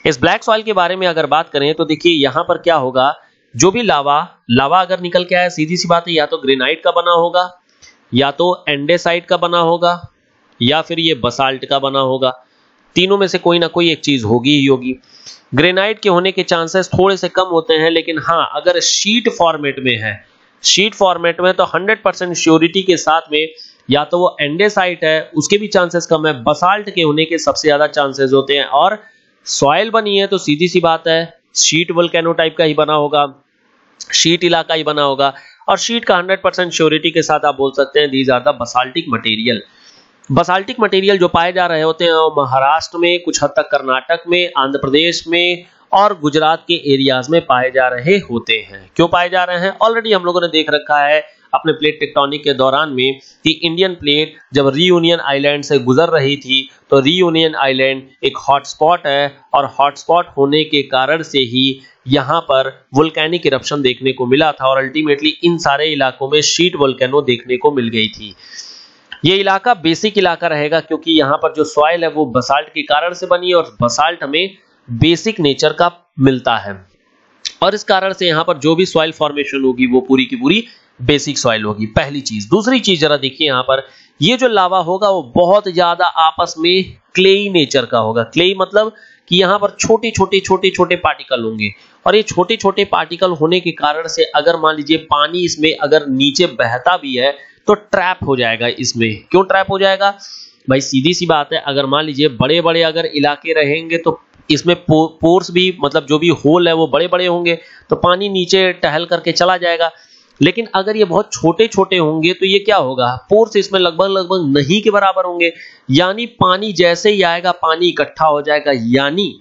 इस ब्लैक सॉइल के बारे में अगर बात करें तो देखिए यहाँ पर क्या होगा, जो भी लावा लावा अगर निकल के आया, सीधी सी बात है, या तो ग्रेनाइट का बना होगा, या तो एंडेसाइट का बना होगा, या फिर ये बसाल्ट का बना होगा। तीनों में से कोई ना कोई एक चीज़ होगी ही होगी। ग्रेनाइट के होने के चांसेस थोड़े से कम होते हैं, लेकिन हाँ अगर शीट फॉर्मेट में है, शीट फॉर्मेट में तो 100 परसेंट श्योरिटी के साथ में, या तो वो एंडेसाइट है, उसके भी चांसेस कम है, बसाल्ट के होने के सबसे ज़्यादा चांसेस होते हैं, और सॉइल बनी है तो सीधी सी बात है शीट वोल्केनो टाइप का ही बना होगा शीट इलाका ही बना होगा, और शीट का 100 परसेंट श्योरिटी के साथ आप बोल सकते हैं these are the basaltic material basaltic material जो पाए जा रहे होते हैं महाराष्ट्र में, कुछ हद तक कर्नाटक में, आंध्र प्रदेश में, और गुजरात के एरियाज़ में पाए जा रहे होते हैं। क्यों पाए जा रहे हैं? ऑलरेडी हम लोगों ने देख रखा है अपने प्लेट टेक्टोनिक के दौरान में कि इंडियन प्लेट जब रीयूनियन आइलैंड से गुजर रही थी तो रीयूनियन आइलैंड एक हॉटस्पॉट है और हॉटस्पॉट होने के कारण से ही यहाँ पर वोल्केनिक इरप्शन देखने को मिला था और अल्टीमेटली इन सारे इलाकों में शीट वोल्केनो देखने को मिल गई थी। ये इलाका बेसिक इलाका रहेगा क्योंकि यहाँ पर जो सॉइल है वो बसाल्ट के कारण से बनी है और बसाल्ट हमें बेसिक नेचर का मिलता है। और इस कारण से यहाँ पर जो भी सॉइल फॉर्मेशन होगी वो पूरी की पूरी बेसिक सॉइल होगी, पहली चीज़। दूसरी चीज़ जरा देखिए यहाँ पर, ये जो लावा होगा वो बहुत ज़्यादा आपस में क्लेई नेचर का होगा। क्लेई मतलब कि यहाँ पर छोटे छोटे छोटे छोटे पार्टिकल होंगे। और ये छोटे छोटे पार्टिकल होने के कारण से अगर मान लीजिए पानी इसमें अगर नीचे बहता भी है तो ट्रैप हो जाएगा इसमें। क्यों ट्रैप हो जाएगा? भाई सीधी सी बात है, अगर मान लीजिए बड़े बड़े अगर इलाके रहेंगे तो इसमें पोर्स भी मतलब जो भी होल है, वो बड़े बड़े होंगे तो पानी नीचे टहल करके चला जाएगा। लेकिन अगर ये बहुत छोटे छोटे होंगे तो ये क्या होगा? पोर्स इसमें लगभग लगभग नहीं के बराबर होंगे। यानी पानी जैसे ही आएगा, पानी इकट्ठा हो जाएगा। यानी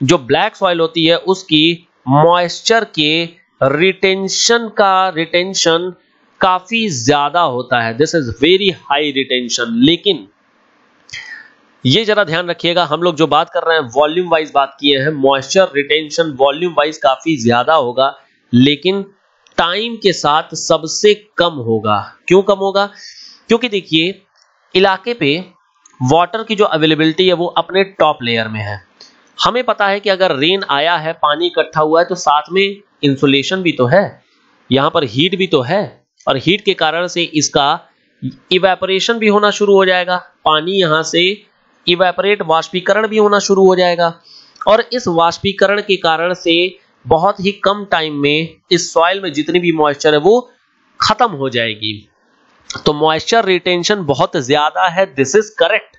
जो ब्लैक सॉइल होती है, उसकी मॉइस्चर के रिटेंशन का रिटेंशन काफ़ी ज़्यादा होता है। This is very high retention लेकिन ये जरा ध्यान रखिएगा, हम लोग जो बात कर रहे हैं वॉल्यूम वाइज बात किए हैं मॉइस्चर रिटेंशन वॉल्यूम वाइज काफ़ी ज़्यादा होगा। लेकिन टाइम के साथ सबसे कम होगा। क्यों कम होगा? क्योंकि देखिए, इलाके पे वाटर की जो अवेलेबिलिटी है, वो अपने टॉप लेयर में है। हमें पता है कि अगर रेन आया है, पानी इकट्ठा हुआ है तो साथ में इंसुलेशन भी तो है। यहाँ पर हीट भी तो है। और हीट के कारण से इसका इवेपोरेशन भी होना शुरू हो जाएगा। पानी यहाँ से इवेपोरेट वाष्पीकरण भी होना शुरू हो जाएगा। और इस वाष्पीकरण के कारण से बहुत ही कम टाइम में इस सॉइल में जितनी भी मॉइस्चर है, वो खत्म हो जाएगी। तो मॉइस्चर रिटेंशन बहुत ज़्यादा है दिस इज़ करेक्ट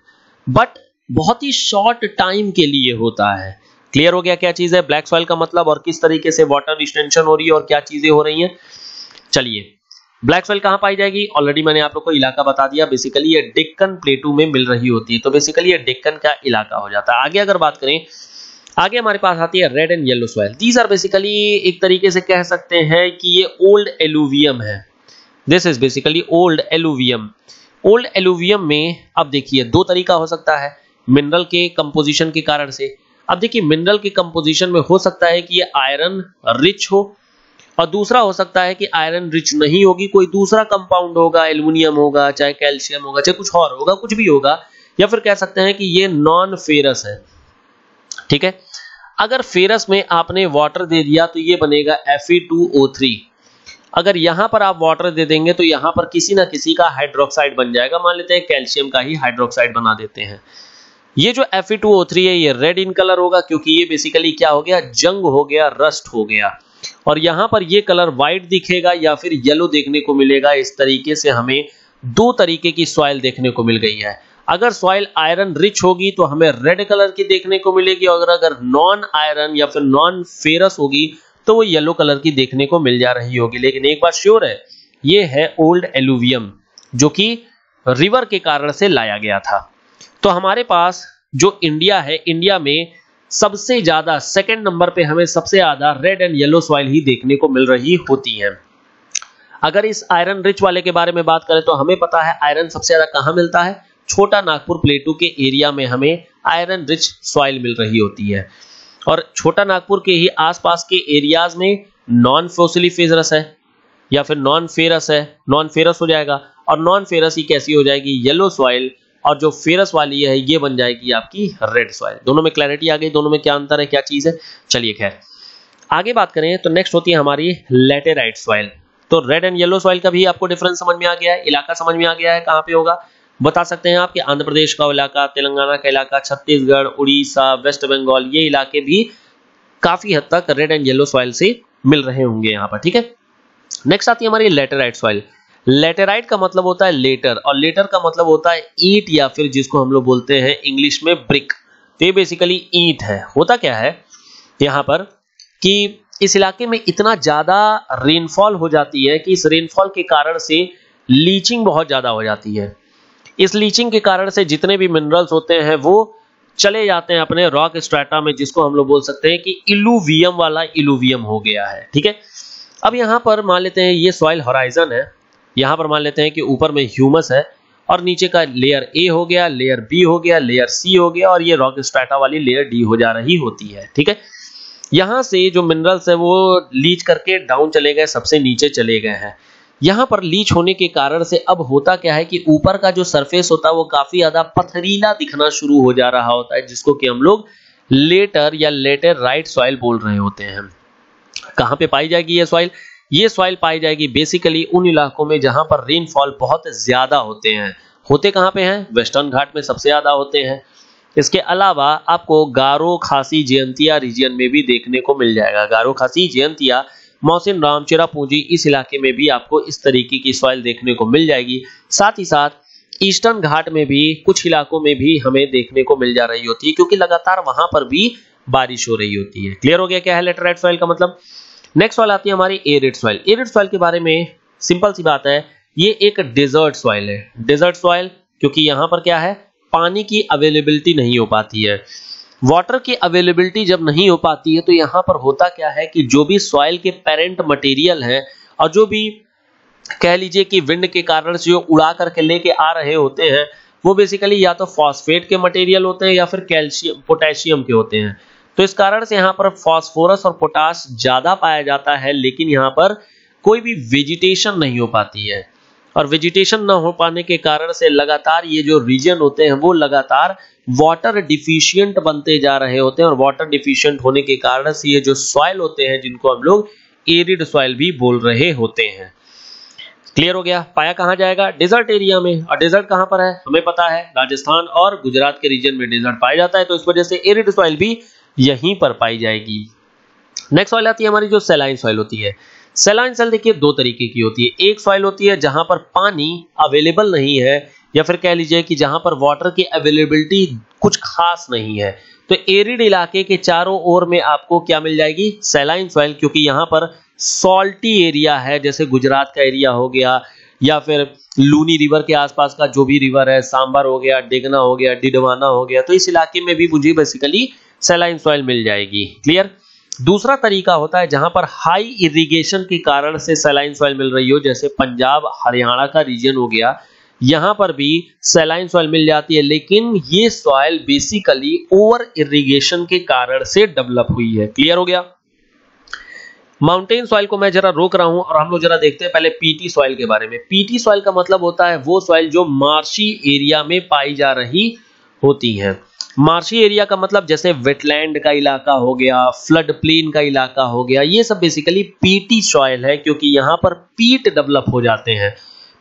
बट बहुत ही शॉर्ट टाइम के लिए होता है। क्लियर हो गया क्या चीज़ है? ब्लैक सॉइल का मतलब और किस तरीके से वाटर डिस्टेंशन हो रही है और क्या चीज़ें हो रही हैं? चलिए ब्लैक सॉइल कहाँ पाई जाएगी? ऑलरेडी मैंने आप लोग को इलाका बता दिया बेसिकली ये डेक्कन प्लेटू में मिल रही होती है। तो बेसिकली ये डेक्कन का इलाका हो जाता है। आगे अगर बात करें आगे हमारे पास आती है red and yellow soil these are basically एक तरीके से कह सकते हैं कि ये ओल्ड एलुवियम है. This is basically old alluvium old alluvium में अब देखिए, दो तरीका हो सकता है मिनरल के कंपोजिशन के कारण से. अब देखिए मिनरल के कंपोजिशन में हो सकता है कि ये आयरन रिच हो और दूसरा हो सकता है कि आयरन रिच नहीं होगी. कोई दूसरा कंपाउंड होगा एल्यूमिनियम होगा, चाहे कैल्शियम होगा, चाहे कुछ और होगा, कुछ भी होगा. या फिर कह सकते हैं कि ये नॉन फेरस है. ठीक है? अगर फेरस में आपने वाटर दे दिया तो ये बनेगा Fe2O3 अगर यहाँ पर आप वाटर दे देंगे तो यहाँ पर किसी ना किसी का हाइड्रोक्साइड बन जाएगा। मान लेते हैं कैल्शियम का ही हाइड्रोक्साइड बना देते हैं। ये जो Fe2O3 है, ये रेड इन कलर होगा क्योंकि ये बेसिकली क्या हो गया? जंग हो गया रस्ट हो गया। और यहाँ पर ये कलर व्हाइट दिखेगा या फिर येलो देखने को मिलेगा। इस तरीके से हमें दो तरीके की सॉइल देखने को मिल गई है। अगर सॉइल आयरन रिच होगी तो हमें रेड कलर की देखने को मिलेगी और अगर नॉन आयरन या फिर नॉन फेरस होगी तो वो येलो कलर की देखने को मिल जा रही होगी। लेकिन एक बात श्योर है, ये है ओल्ड एलुवियम जो कि रिवर के कारण से लाया गया था। तो हमारे पास जो इंडिया है इंडिया में सबसे ज़्यादा सेकेंड नंबर पे हमें सबसे ज़्यादा रेड एंड येलो सॉइल ही देखने को मिल रही होती है। अगर इस आयरन रिच वाले के बारे में बात करें तो हमें पता है आयरन सबसे ज़्यादा कहाँ मिलता है? छोटा नागपुर प्लेटू के एरिया में हमें आयरन रिच सॉइल मिल रही होती है। और छोटा नागपुर के ही आसपास के एरियाज़ में नॉन फोसिलिफेजरस है, या फिर नॉन फेरस है नॉन फेरस हो जाएगा, और नॉन फेरस ही कैसी हो जाएगी? येलो सॉइल और जो फेरस वाली है, ये बन जाएगी आपकी रेड सॉइल दोनों में क्लैरिटी आ गई, दोनों में क्या अंतर है, क्या चीज़ है? चलिए खैर। आगे बात करें तो नेक्स्ट होती है हमारी लेटेराइट सॉइल तो रेड एंड येलो सॉइल का भी आपको डिफरेंस समझ में आ गया है, इलाका समझ में आ गया है, कहाँ पे होगा? बता सकते हैं आप कि आंध्र प्रदेश का इलाका, तेलंगाना का इलाका, छत्तीसगढ़, उड़ीसा, वेस्ट बंगाल, ये इलाके भी काफ़ी हद तक रेड एंड येलो सॉइल से मिल रहे होंगे यहाँ पर, ठीक है? नेक्स्ट आती है हमारी लेटेराइट सॉइल लेटेराइट का मतलब होता है लेटर और लेटर का मतलब होता है ईट या फिर जिसको हम लोग बोलते हैं इंग्लिश में ब्रिक तो ये बेसिकली ईट है। होता क्या है यहाँ पर कि इस इलाके में इतना ज़्यादा रेनफॉल हो जाती है कि इस रेनफॉल के कारण से लीचिंग बहुत ज़्यादा हो जाती है। इस लीचिंग के कारण से जितने भी मिनरल्स होते हैं, वो चले जाते हैं अपने रॉक स्ट्रेटा में, जिसको हम लोग बोल सकते हैं कि इलुवियम वाला इलुवियम हो गया है, ठीक है? अब यहाँ पर मान लेते हैं, ये सॉइल होराइजन है। यहाँ पर मान लेते हैं कि ऊपर में ह्यूमस है, और नीचे का लेयर ए हो गया लेयर बी हो गया लेयर सी हो गया, और ये रॉक स्ट्राटा वाली लेयर डी हो जा रही होती है, ठीक है? यहाँ से जो मिनरल्स है, वो लीच करके डाउन चले गए, सबसे नीचे चले गए हैं। यहाँ पर लीच होने के कारण से अब होता क्या है कि ऊपर का जो सरफेस होता है, वो काफ़ी ज़्यादा पथरीला दिखना शुरू हो जा रहा होता है, जिसको कि हम लोग लेटर या लेटर राइट सॉइल बोल रहे होते हैं। कहाँ पे पाई जाएगी ये सॉइल ये सॉइल पाई जाएगी बेसिकली उन इलाकों में जहाँ पर रेनफॉल बहुत ज़्यादा होते हैं। होते कहाँ पे हैं? वेस्टर्न घाट में सबसे ज़्यादा होते हैं। इसके अलावा आपको गारो खासी जयंतिया रीजन में भी देखने को मिल जाएगा। गारो खासी जयंतिया मोहसिन राम चिरापूंजी इस इलाके में भी आपको इस तरीके की सॉइल देखने को मिल जाएगी। साथ ही साथ, ईस्टर्न घाट में भी, कुछ इलाकों में भी हमें देखने को मिल जा रही होती है, क्योंकि लगातार वहाँ पर भी बारिश हो रही होती है। क्लियर हो गया क्या है लेटराइट सॉइल का मतलब? नेक्स्ट सॉइल आती है हमारी एरिड सॉइल एरिड सॉइल के बारे में सिंपल सी बात है, ये एक डेजर्ट सॉइल है। डेजर्ट सॉइल क्योंकि यहाँ पर क्या है, पानी की अवेलेबिलिटी नहीं हो पाती है। वाटर की अवेलेबिलिटी जब नहीं हो पाती है तो यहाँ पर होता क्या है कि जो भी सॉइल के पेरेंट मटेरियल है, और जो भी कह लीजिए कि विंड के कारण से जो उड़ा करके लेके आ रहे होते हैं, वो बेसिकली या तो फॉस्फेट के मटेरियल होते हैं या फिर कैल्शियम पोटेशियम के होते हैं। तो इस कारण से यहाँ पर फॉस्फोरस और पोटास ज़्यादा पाया जाता है, लेकिन यहाँ पर कोई भी वेजिटेशन नहीं हो पाती है। और वेजिटेशन ना हो पाने के कारण से लगातार ये जो रीजन होते हैं, वो लगातार वाटर डिफिशियंट बनते जा रहे होते हैं और वाटर डिफिशियंट होने के कारण से ये जो सॉइल होते हैं, जिनको हम लोग एरिड सॉइल भी बोल रहे होते हैं। क्लियर हो गया? पाया कहाँ जाएगा? डेजर्ट एरिया में। और डेजर्ट कहाँ पर है? हमें पता है, राजस्थान और गुजरात के रीजन में डेजर्ट पाया जाता है तो इस वजह से एरिड सॉइल भी यहीं पर पाई जाएगी। नेक्स्ट सॉइल आती है हमारी जो सेलाइन सॉइल होती है। सेलाइन सॉइल देखिए दो तरीके की होती है। एक सॉइल होती है जहाँ पर पानी अवेलेबल नहीं है या फिर कह लीजिए कि जहाँ पर वाटर की अवेलेबिलिटी कुछ खास नहीं है तो एरिड इलाके के चारों ओर में आपको क्या मिल जाएगी? सैलाइन सॉइल क्योंकि यहाँ पर सॉल्टी एरिया है, जैसे गुजरात का एरिया हो गया, या फिर लूनी रिवर के आसपास का जो भी रिवर है सांबर हो गया, डेगना हो गया, डिडवाना हो गया तो इस इलाके में भी मुझे बेसिकली सैलाइन सॉइल मिल जाएगी। क्लियर दूसरा तरीका होता है जहाँ पर हाई इरिगेशन के कारण से सैलाइन सॉइल मिल रही हो, जैसे पंजाब, हरियाणा का रीजन हो गया यहाँ पर भी सैलाइन सॉइल मिल जाती है, लेकिन ये सॉइल बेसिकली ओवर इरिगेशन के कारण से डेवलप हुई है। क्लियर हो गया? माउंटेन सॉइल को मैं जरा रोक रहा हूँ और हम लोग जरा देखते हैं पहले पीटी सॉइल के बारे में। पीटी सॉइल का मतलब होता है वो सॉइल जो मार्शी एरिया में पाई जा रही होती है। मार्शी एरिया का मतलब जैसे वेटलैंड का इलाका हो गया फ्लड प्लेन का इलाका हो गया, ये सब बेसिकली पीटी सॉइल है, क्योंकि यहाँ पर पीट डेवलप हो जाते हैं।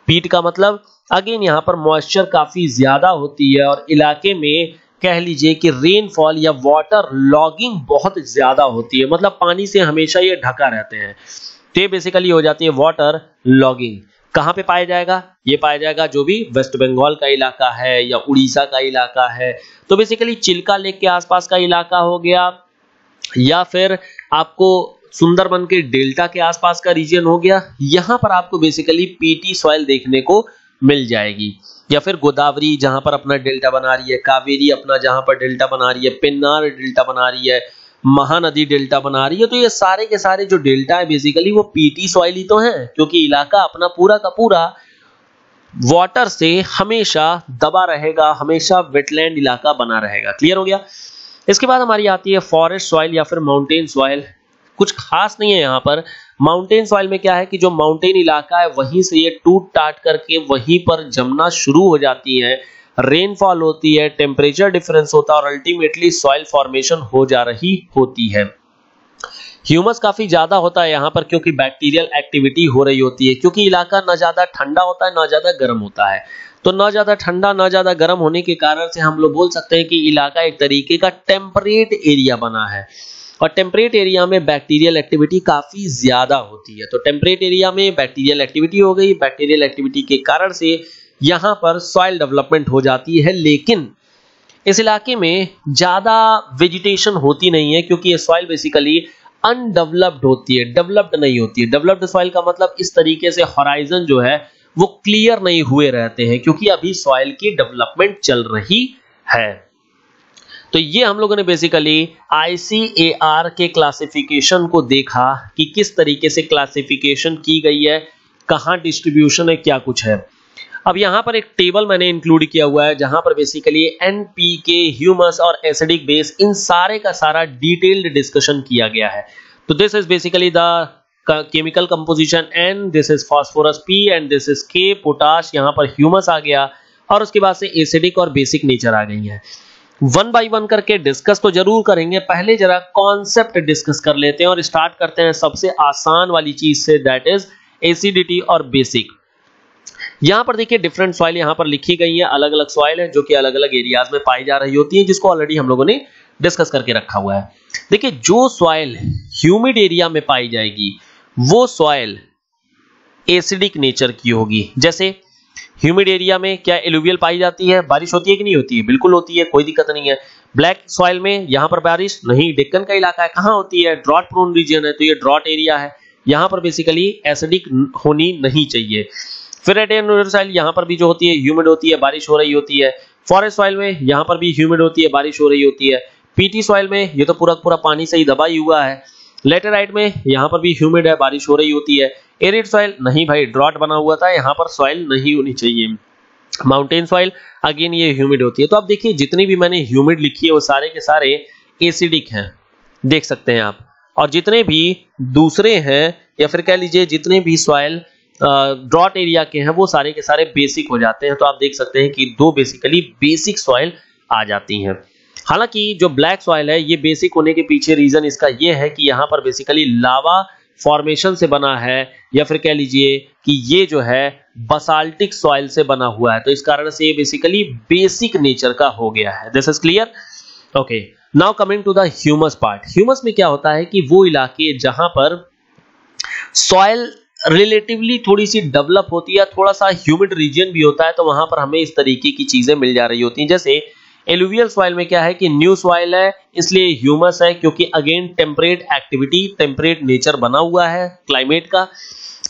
पीट का मतलब अगेन यहाँ पर मॉइस्चर काफ़ी ज़्यादा होती है और इलाके में कह लीजिए कि रेनफॉल या वाटर लॉगिंग बहुत ज़्यादा होती है। मतलब पानी से हमेशा ये ढका रहते हैं। तो बेसिकली हो जाती है वाटर लॉगिंग कहाँ पे पाया जाएगा? ये पाया जाएगा जो भी वेस्ट बंगाल का इलाका है या उड़ीसा का इलाका है। तो बेसिकली चिल्का लेक के आसपास का इलाका हो गया या फिर आपको सुंदरबन के डेल्टा के आसपास का रीजन हो गया। यहाँ पर आपको बेसिकली पीटी सॉइल देखने को मिल जाएगी। या फिर गोदावरी, जहाँ पर अपना डेल्टा बना रही है, कावेरी अपना, जहाँ पर डेल्टा बना रही है, पिन्नार डेल्टा बना रही है, महानदी डेल्टा बना रही है। तो ये सारे के सारे जो डेल्टा है बेसिकली वो पीटी सॉइल ही तो है, क्योंकि इलाका अपना पूरा का पूरा वाटर से हमेशा दबा रहेगा, हमेशा वेटलैंड इलाका बना रहेगा। क्लियर हो गया? इसके बाद हमारी आती है फॉरेस्ट सॉइल या फिर माउंटेन सॉइल कुछ खास नहीं है यहाँ पर। माउंटेन सॉइल में क्या है कि जो माउंटेन इलाका है, वहीं से ये टूट टाट करके वहीं पर जमना शुरू हो जाती है। रेनफॉल होती है टेम्परेचर डिफरेंस होता है और अल्टीमेटली सॉइल फॉर्मेशन हो जा रही होती है। ह्यूमस काफ़ी ज़्यादा होता है यहाँ पर क्योंकि बैक्टीरियल एक्टिविटी हो रही होती है, क्योंकि इलाका ना ज़्यादा ठंडा होता है, ना ज़्यादा गर्म होता है। तो ना ज़्यादा ठंडा, ना ज़्यादा गर्म होने के कारण से हम लोग बोल सकते हैं कि इलाका एक तरीके का टेम्परेट एरिया बना है। और टेम्परेट एरिया में बैक्टीरियल एक्टिविटी काफ़ी ज़्यादा होती है। तो टेम्परेट एरिया में बैक्टीरियल एक्टिविटी हो गई। बैक्टीरियल एक्टिविटी के कारण से यहाँ पर सॉइल डेवलपमेंट हो जाती है, लेकिन इस इलाके में ज़्यादा वेजिटेशन होती नहीं है, क्योंकि ये सॉइल बेसिकली अनडेवलप्ड होती है डेवलप्ड नहीं होती है। डेवलप्ड सॉइल का मतलब इस तरीके से हॉराइजन जो है, वो क्लियर नहीं हुए रहते हैं, क्योंकि अभी सॉइल की डेवलपमेंट चल रही है। तो ये हम लोगों ने बेसिकली आईसीएआर के क्लासिफिकेशन को देखा कि किस तरीके से क्लासिफिकेशन की गई है, कहाँ डिस्ट्रीब्यूशन है, क्या कुछ है। अब यहाँ पर एक टेबल मैंने इंक्लूड किया हुआ है, जहाँ पर बेसिकली एनपीके ह्यूमस और एसिडिक बेस इन सारे का सारा डिटेल्ड डिस्कशन किया गया है। तो this is basically the chemical composition N this is phosphorus P and this is K potash यहाँ पर ह्यूमस आ गया और उसके बाद से एसिडिक और बेसिक नेचर आ गई है। वन बाय वन करके डिस्कस तो ज़रूर करेंगे। पहले जरा कॉन्सेप्ट डिस्कस कर लेते हैं और स्टार्ट करते हैं सबसे आसान वाली चीज़ से दैट इज़ एसिडिटी और बेसिक यहाँ पर देखिए डिफरेंट सॉइल यहाँ पर लिखी गई है अलग अलग सॉइल है जो कि अलग अलग एरियाज़ में पाई जा रही होती है, जिसको ऑलरेडी हम लोगों ने डिस्कस करके रखा हुआ है। देखिए, जो सॉइल ह्यूमिड एरिया में पाई जाएगी, वो सॉइल एसिडिक नेचर की होगी। जैसे ह्यूमिड एरिया में क्या एलुवियल पाई जाती है? बारिश होती है कि नहीं होती है? बिल्कुल होती है, कोई दिक्कत नहीं है। ब्लैक सॉइल में यहाँ पर बारिश नहीं, डेक्कन का इलाका है। कहाँ होती है? ड्रॉट प्रोन रीजन है तो ये ड्रॉट एरिया है। यहाँ पर बेसिकली एसिडिक होनी नहीं चाहिए। फिर सॉइल यहाँ पर भी जो होती है ह्यूमिड होती है, बारिश हो रही होती है। फॉरेस्ट सॉइल में यहाँ पर भी ह्यूमिड होती है, बारिश हो रही होती है। पीटी सॉइल में ये तो पूरा पूरा पानी से ही दबा ही हुआ है। लेटेराइट में यहाँ पर भी ह्यूमिड है, बारिश हो रही होती है। एरिड सॉइल नहीं भाई ड्रॉट बना हुआ था, यहाँ पर सॉइल नहीं होनी चाहिए। माउंटेन सॉइल अगेन ये ह्यूमिड होती है। तो आप देखिए, जितनी भी मैंने ह्यूमिड लिखी है, वो सारे के सारे एसिडिक हैं। देख सकते हैं आप। और जितने भी दूसरे हैं, या फिर कह लीजिए जितने भी सॉइल ड्रॉट एरिया के हैं, वो सारे के सारे बेसिक हो जाते हैं। तो आप देख सकते हैं कि दो बेसिकली बेसिक सॉइल आ जाती हैं। हालाँकि जो ब्लैक सॉइल है, ये बेसिक होने के पीछे रीजन इसका ये है कि यहाँ पर बेसिकली लावा फॉर्मेशन से बना है, या फिर कह लीजिए कि ये जो है बसाल्टिक सॉइल से बना हुआ है। तो इस कारण से ये बेसिकली बेसिक नेचर का हो गया है। This is clear okay now coming to the humus part humus में क्या होता है कि वो इलाके जहाँ पर सॉइल रिलेटिवली थोड़ी सी डेवलप होती है, थोड़ा सा ह्यूमिड रीजन भी होता है तो वहाँ पर हमें इस तरीके की चीज़ें मिल जा रही होती हैं। जैसे एलुवियल सॉइल में क्या है कि न्यू सॉइल है, इसलिए ह्यूमस है, क्योंकि again temperate activity, temperate nature बना हुआ है क्लाइमेट का।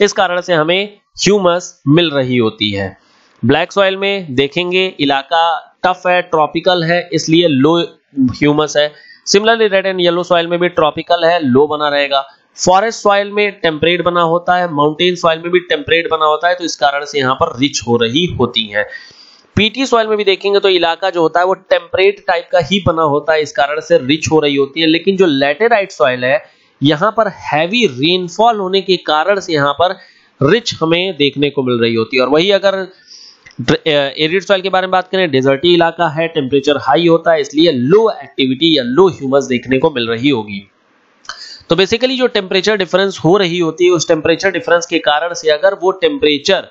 इस कारण से हमें ह्यूमस मिल रही होती है। ब्लैक सॉइल में देखेंगे, इलाका टफ है, ट्रॉपिकल है, इसलिए लो ह्यूमस है। Similarly red and yellow soil में भी ट्रॉपिकल है, लो बना रहेगा। फॉरेस्ट सॉइल में टेम्परेट बना होता है माउंटेन सॉइल में भी टेम्परेट बना होता है तो इस कारण से यहाँ पर रिच हो रही होती है। पीटी सॉइल में भी देखेंगे तो इलाका जो होता है वो टेम्परेट टाइप का ही बना होता है, इस कारण से रिच हो रही होती है। लेकिन जो लेटेराइट सॉइल है, यहाँ पर हैवी रेनफॉल होने के कारण से यहाँ पर रिच हमें देखने को मिल रही होती है। और वही अगर एरिड सॉइल के बारे में बात करें डेजर्टी इलाका है टेम्परेचर हाई होता है, इसलिए लो एक्टिविटी या लो ह्यूमस देखने को मिल रही होगी। तो बेसिकली जो टेम्परेचर डिफरेंस हो रही होती है, उस टेम्परेचर डिफरेंस के कारण से अगर वो टेम्परेचर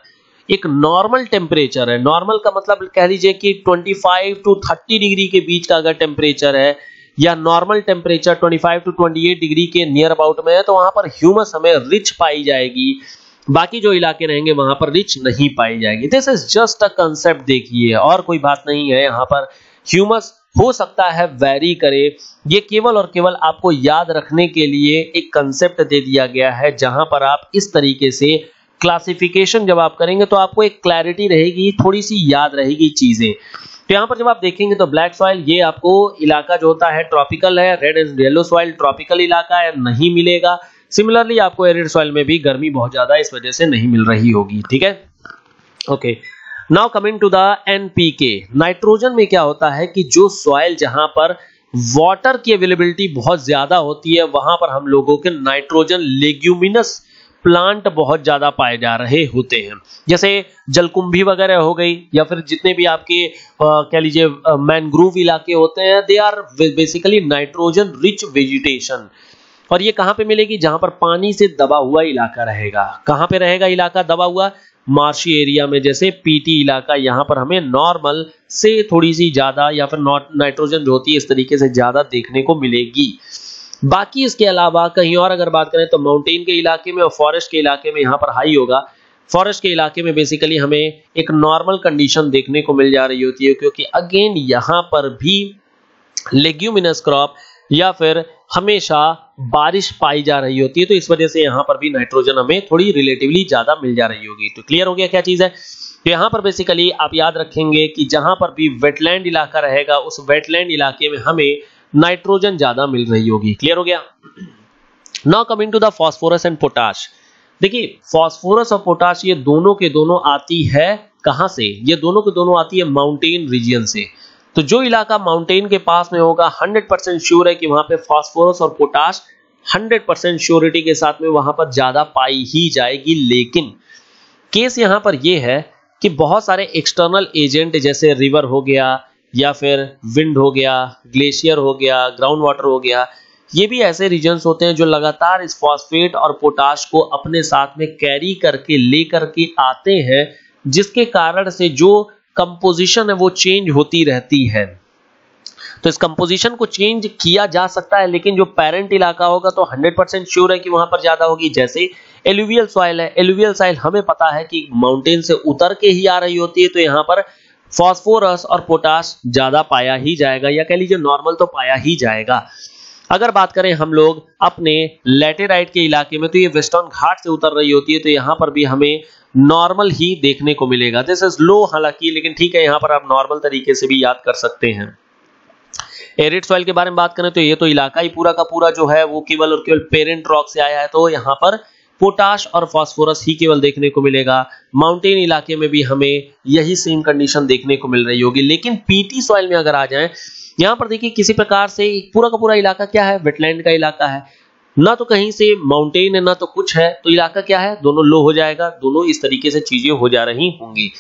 एक नॉर्मल टेम्परेचर है। नॉर्मल का मतलब कह लीजिए कि 25 टू 30 डिग्री के बीच का अगर टेम्परेचर है, या नॉर्मल टेम्परेचर 25 टू 28 डिग्री के नियर अबाउट में है तो वहाँ पर ह्यूमस हमें रिच पाई जाएगी। बाकी जो इलाके रहेंगे, वहाँ पर रिच नहीं पाई जाएगी। This is just a concept देखिए। और कोई बात नहीं है यहाँ पर। ह्यूमस हो सकता है वेरी करे। ये केवल और केवल आपको याद रखने के लिए एक कंसेप्ट दे दिया गया है, जहाँ पर आप इस तरीके से क्लासिफिकेशन जब आप करेंगे तो आपको एक क्लैरिटी रहेगी थोड़ी सी याद रहेगी चीज़ें। तो यहाँ पर जब आप देखेंगे तो ब्लैक सॉइल ये आपको इलाका जो होता है ट्रॉपिकल है red and yellow soil tropical इलाका है, नहीं मिलेगा। सिमिलरली आपको एरिड सॉइल में भी गर्मी बहुत ज़्यादा इस वजह से नहीं मिल रही होगी, ठीक है? Okay now coming to the NPK nitrogen में क्या होता है कि जो सॉइल जहाँ पर वाटर की अवेलेबिलिटी बहुत ज़्यादा होती है, वहाँ पर हम लोगों के नाइट्रोजन लेग्यूमिनस प्लांट बहुत ज़्यादा पाए जा रहे होते हैं। जैसे जलकुंभी वगैरह हो गई, या फिर जितने भी आपके कह लीजिए मैनग्रोव इलाके होते हैं they are basically nitrogen rich vegetation और ये कहाँ पे मिलेगी? जहाँ पर पानी से दबा हुआ इलाका रहेगा। कहाँ पे रहेगा इलाका दबा हुआ? मार्शी एरिया में, जैसे पीटी इलाका। यहाँ पर हमें नॉर्मल से थोड़ी सी ज़्यादा, या फिर नाइट्रोजन जो होती है, इस तरीके से ज़्यादा देखने को मिलेगी। बाकी इसके अलावा कहीं और अगर बात करें तो माउंटेन के इलाके में और फॉरेस्ट के इलाके में यहाँ पर हाई होगा। फॉरेस्ट के इलाके में बेसिकली हमें एक नॉर्मल कंडीशन देखने को मिल जा रही होती है क्योंकि अगेन यहाँ पर भी लेग्यूमिनस क्रॉप या फिर हमेशा बारिश पाई जा रही होती है तो इस वजह से यहाँ पर भी नाइट्रोजन हमें थोड़ी रिलेटिवली ज़्यादा मिल जा रही होगी। तो क्लियर हो गया क्या चीज़ है? तो यहाँ पर बेसिकली आप याद रखेंगे कि जहाँ पर भी वेटलैंड इलाका रहेगा, उस वेटलैंड इलाके में हमें नाइट्रोजन ज़्यादा मिल रही होगी। क्लियर हो गया? Now coming to the phosphorus and potash देखिए फॉस्फोरस और पोटाश ये दोनों के दोनों आती है कहाँ से? ये दोनों के दोनों आती है माउंटेन रीजन से। तो जो इलाका माउंटेन के पास में होगा 100 परसेंट श्योर है कि वहाँ पे फॉस्फोरस और पोटाश 100 परसेंट श्योरिटी के साथ में वहाँ पर ज़्यादा पाई ही जाएगी। लेकिन केस यहाँ पर यह है कि बहुत सारे एक्सटर्नल एजेंट जैसे रिवर हो गया या फिर विंड हो गया ग्लेशियर हो गया ग्राउंड वाटर हो गया, ये भी ऐसे रीजन्स होते हैं जो लगातार इस फॉस्फेट और पोटाश को अपने साथ में कैरी करके लेकर के आते हैं, जिसके कारण से जो कंपोजिशन है वो चेंज होती रहती है। तो इस कंपोजिशन को चेंज किया जा सकता है, लेकिन जो पेरेंट इलाका होगा तो 100 परसेंट श्योर है कि वहाँ पर ज़्यादा होगी। जैसे एलुवियल सॉइल है एलुवियल सॉइल हमें पता है कि माउंटेन से उतर के ही आ रही होती है तो यहाँ पर फॉस्फोरस और पोटास ज़्यादा पाया ही जाएगा, या कह लीजिए नॉर्मल तो पाया ही जाएगा। अगर बात करें हम लोग अपने लेटेराइट के इलाके में तो ये वेस्टर्न घाट से उतर रही होती है तो यहाँ पर भी हमें नॉर्मल ही देखने को मिलेगा। दिस इज़ लो हालाँकि, लेकिन ठीक है, यहाँ पर आप नॉर्मल तरीके से भी याद कर सकते हैं। एरिड सॉइल के बारे में बात करें तो ये तो इलाका ही पूरा का पूरा जो है, वो केवल और केवल पेरेंट रॉक से आया है तो यहाँ पर पोटाश और फास्फोरस ही केवल देखने को मिलेगा। माउंटेन इलाके में भी हमें यही सेम कंडीशन देखने को मिल रही होगी। लेकिन पीटी सॉइल में अगर आ जाए, यहाँ पर देखिए किसी प्रकार से पूरा का पूरा इलाका क्या है? वेटलैंड का इलाका है। ना तो कहीं से माउंटेन है, ना तो कुछ है। तो इलाका क्या है? दोनों लो हो जाएगा, दोनों इस तरीके से चीज़ें हो जा रही होंगी।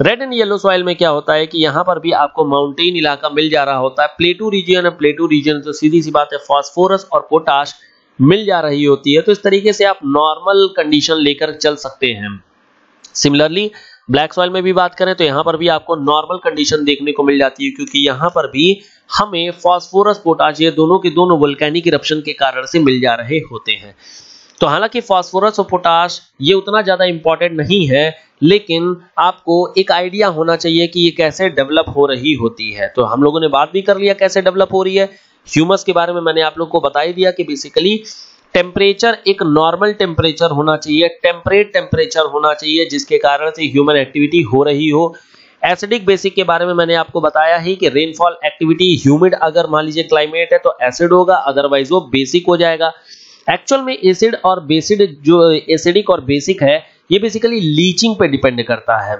रेड एंड येलो सॉइल में क्या होता है कि यहाँ पर भी आपको माउंटेन इलाका मिल जा रहा होता है। प्लेटू रीजन है प्लेटू रीजन तो सीधी सी बात है। फॉस्फोरस और पोटाश मिल जा रही होती है तो इस तरीके से आप नॉर्मल कंडीशन लेकर चल सकते हैं। सिमिलरली ब्लैक सॉइल में भी बात करें तो यहाँ पर भी आपको नॉर्मल कंडीशन देखने को मिल जाती है, क्योंकि यहाँ पर भी हमें फास्फोरस पोटाश ये दोनों के दोनों वोल्केनिक इरप्शन के कारण से मिल जा रहे होते हैं। तो हालाँकि फास्फोरस और पोटाश ये उतना ज़्यादा इंपॉर्टेंट नहीं है, लेकिन आपको एक आइडिया होना चाहिए कि ये कैसे डेवलप हो रही होती है। तो हम लोगों ने बात भी कर लिया कैसे डेवलप हो रही है ह्यूमस के बारे में मैंने आप लोग को बता ही दिया कि बेसिकली टेम्परेचर एक नॉर्मल टेम्परेचर होना चाहिए टेम्परेट टेम्परेचर होना चाहिए, जिसके कारण से ह्यूमन एक्टिविटी हो रही हो। एसिडिक बेसिक के बारे में मैंने आपको बताया ही कि रेनफॉल एक्टिविटी ह्यूमिड अगर मान लीजिए क्लाइमेट है तो एसिड होगा अदरवाइज़ वो बेसिक हो जाएगा। एक्चुअल में एसिड और बेसिड जो एसिडिक और बेसिक है, ये बेसिकली लीचिंग पे डिपेंड करता है।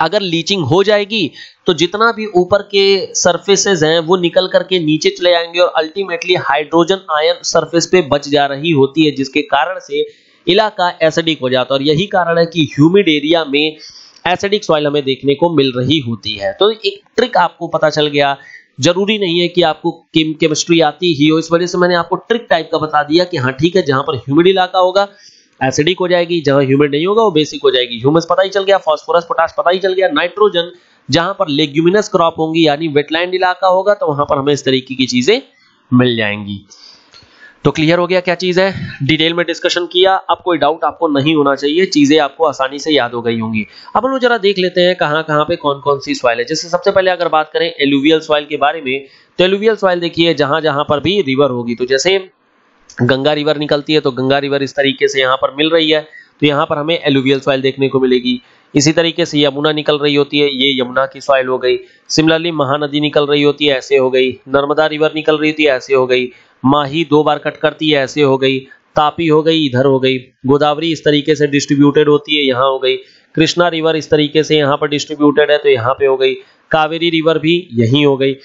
अगर लीचिंग हो जाएगी तो जितना भी ऊपर के सरफेसेस हैं, वो निकल करके नीचे चले जाएँगे और अल्टीमेटली हाइड्रोजन आयन सरफेस पे बच जा रही होती है, जिसके कारण से इलाका एसिडिक हो जाता है। और यही कारण है कि ह्यूमिड एरिया में एसिडिक सॉइल हमें देखने को मिल रही होती है। तो एक ट्रिक आपको पता चल गया। ज़रूरी नहीं है कि आपको केम केमिस्ट्री आती ही हो। इस वजह से मैंने आपको ट्रिक टाइप का बता दिया कि हाँ ठीक है, जहाँ पर ह्यूमिड इलाका होगा एसिडिक हो जाएगी, जहाँ ह्यूमिड नहीं होगा, वो बेसिक हो जाएगी। ह्यूमस पता ही चल गया फॉस्फोरस पोटास पता ही चल गया नाइट्रोजन जहाँ पर लेग्यूमिनस क्रॉप होंगी, यानी वेटलैंड इलाका होगा तो वहाँ पर हमें इस तरीके की चीज़ें मिल जाएँगी। तो क्लियर हो गया क्या चीज़ है? डिटेल में डिस्कशन किया। अब कोई डाउट आपको नहीं होना चाहिए, चीज़ें आपको आसानी से याद हो गई होंगी। अब हम लोग जरा देख लेते हैं कहाँ कहाँ पे कौन कौन सी सॉइल है। जैसे सबसे पहले अगर बात करें एलुवियल सॉइल के बारे में तो एलुवियल सॉइल देखिए, जहाँ जहाँ पर भी रिवर होगी। तो जैसे गंगा रिवर निकलती है तो गंगा रिवर इस तरीके से यहाँ पर मिल रही है तो यहाँ पर हमें एलुवियल सॉइल देखने को मिलेगी। इसी तरीके से यमुना निकल रही होती है, ये यमुना की सॉइल हो गई। सिमिलरली महानदी निकल रही होती है, ऐसे हो गई। नर्मदा रिवर निकल रही होती है ऐसे हो गई। माही दो बार कट करती है, ऐसे हो गई। तापी हो गई, इधर हो गई। गोदावरी इस तरीके से डिस्ट्रीब्यूटेड होती है, यहाँ हो गई। कृष्णा रिवर इस तरीके से यहाँ पर डिस्ट्रीब्यूटेड है तो यहाँ पे हो गई। कावेरी रिवर भी यहीं हो गई।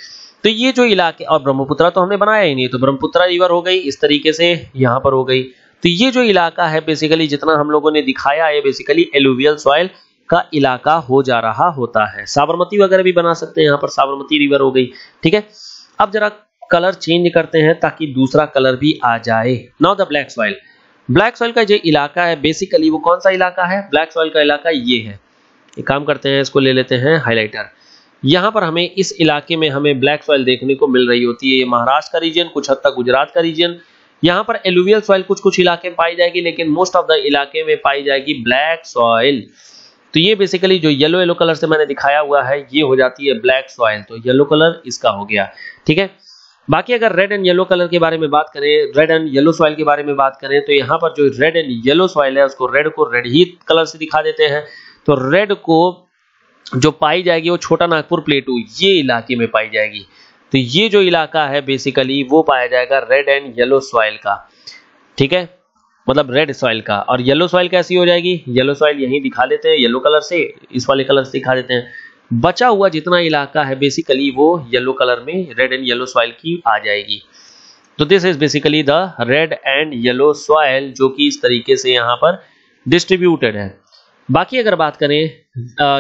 तो ये जो इलाके, और ब्रह्मपुत्रा तो हमने बनाया ही नहीं तो ब्रह्मपुत्रा रिवर हो गई, इस तरीके से यहाँ पर हो गई। तो ये जो इलाका है बेसिकली जितना हम लोगों ने दिखाया है बेसिकली एलुवियल सॉइल का इलाका हो जा रहा होता है। साबरमती वगैरह भी बना सकते हैं, यहाँ पर साबरमती रिवर हो गई, ठीक है? अब जरा कलर चेंज करते हैं, ताकि दूसरा कलर भी आ जाए। Now the black soil black soil का जो इलाका है बेसिकली वो कौन सा इलाका है? ब्लैक सॉइल का इलाका ये है। एक काम करते हैं, इसको ले लेते हैं हाईलाइटर यहाँ पर हमें इस इलाके में हमें ब्लैक सॉइल देखने को मिल रही होती है। ये महाराष्ट्र का रीजन कुछ हद तक गुजरात का रीजन यहाँ पर एलुवियल सॉइल कुछ कुछ इलाके में पाई जाएगी, लेकिन मोस्ट ऑफ़ द इलाके में पाई जाएगी ब्लैक सॉइल तो ये बेसिकली जो येलो येलो कलर से मैंने दिखाया हुआ है, ये हो जाती है ब्लैक सॉइल तो येलो कलर इसका हो गया, ठीक है? बाकी अगर रेड एंड येलो कलर के बारे में बात करें रेड एंड येलो सॉइल के बारे में बात करें तो यहाँ पर जो रेड एंड येलो सॉइल है, उसको रेड को रेड ही कलर से दिखा देते हैं। तो रेड को जो पाई जाएगी वो छोटा नागपुर प्लेटू ये इलाके में पाई जाएगी। तो ये जो इलाका है बेसिकली वो पाया जाएगा रेड एंड येलो सॉइल का। ठीक है? मतलब रेड सॉइल का। और येलो सॉइल कैसी हो जाएगी? येलो सॉइल यहीं दिखा देते हैं येलो कलर से, इस वाले कलर से दिखा देते हैं। बचा हुआ जितना इलाका है बेसिकली वो येलो कलर में रेड एंड येलो सॉइल की आ जाएगी। तो this is basically the red and yellow soil जो कि इस तरीके से यहाँ पर डिस्ट्रीब्यूटेड है। बाकी अगर बात करें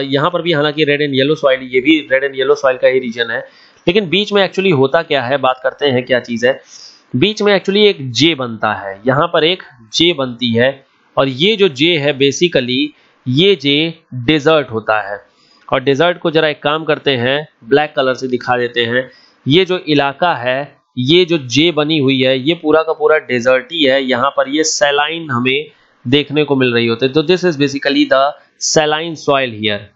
यहाँ पर भी हालाँकि रेड एंड येलो सॉइल ये भी रेड एंड येलो सॉइल का ही रीजन है। लेकिन बीच में एक्चुअली होता क्या है, बात करते हैं क्या चीज़ है। बीच में एक्चुअली एक जे बनता है। यहाँ पर एक जे बनती है और ये जो जे है बेसिकली ये जे डेजर्ट होता है। और डेजर्ट को जरा एक काम करते हैं ब्लैक कलर से दिखा देते हैं। ये जो इलाका है, ये जो जे बनी हुई है, ये पूरा का पूरा डेजर्ट ही। है यहाँ पर ये सैलाइन हमें देखने को मिल रही होती तो this is basically the saline soil here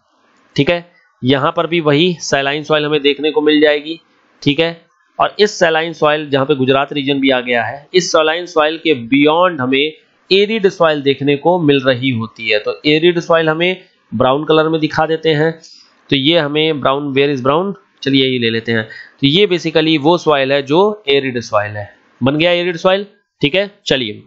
ठीक है? यहाँ पर भी वही सैलाइन सॉइल हमें देखने को मिल जाएगी, ठीक है? और इस सैलाइन सॉइल जहाँ पे गुजरात रीजन भी आ गया है, इस सैलाइन सॉइल के बियॉन्ड हमें एरिड सॉइल देखने को मिल रही होती है। तो एरिड सॉइल हमें ब्राउन कलर में दिखा देते हैं। तो ये हमें ब्राउन वेयर इज़ ब्राउन चलिए ये ले लेते हैं। तो ये बेसिकली वो सॉइल है जो एरिड सॉइल है। बन गया एरिड सॉइल ठीक है? चलिए।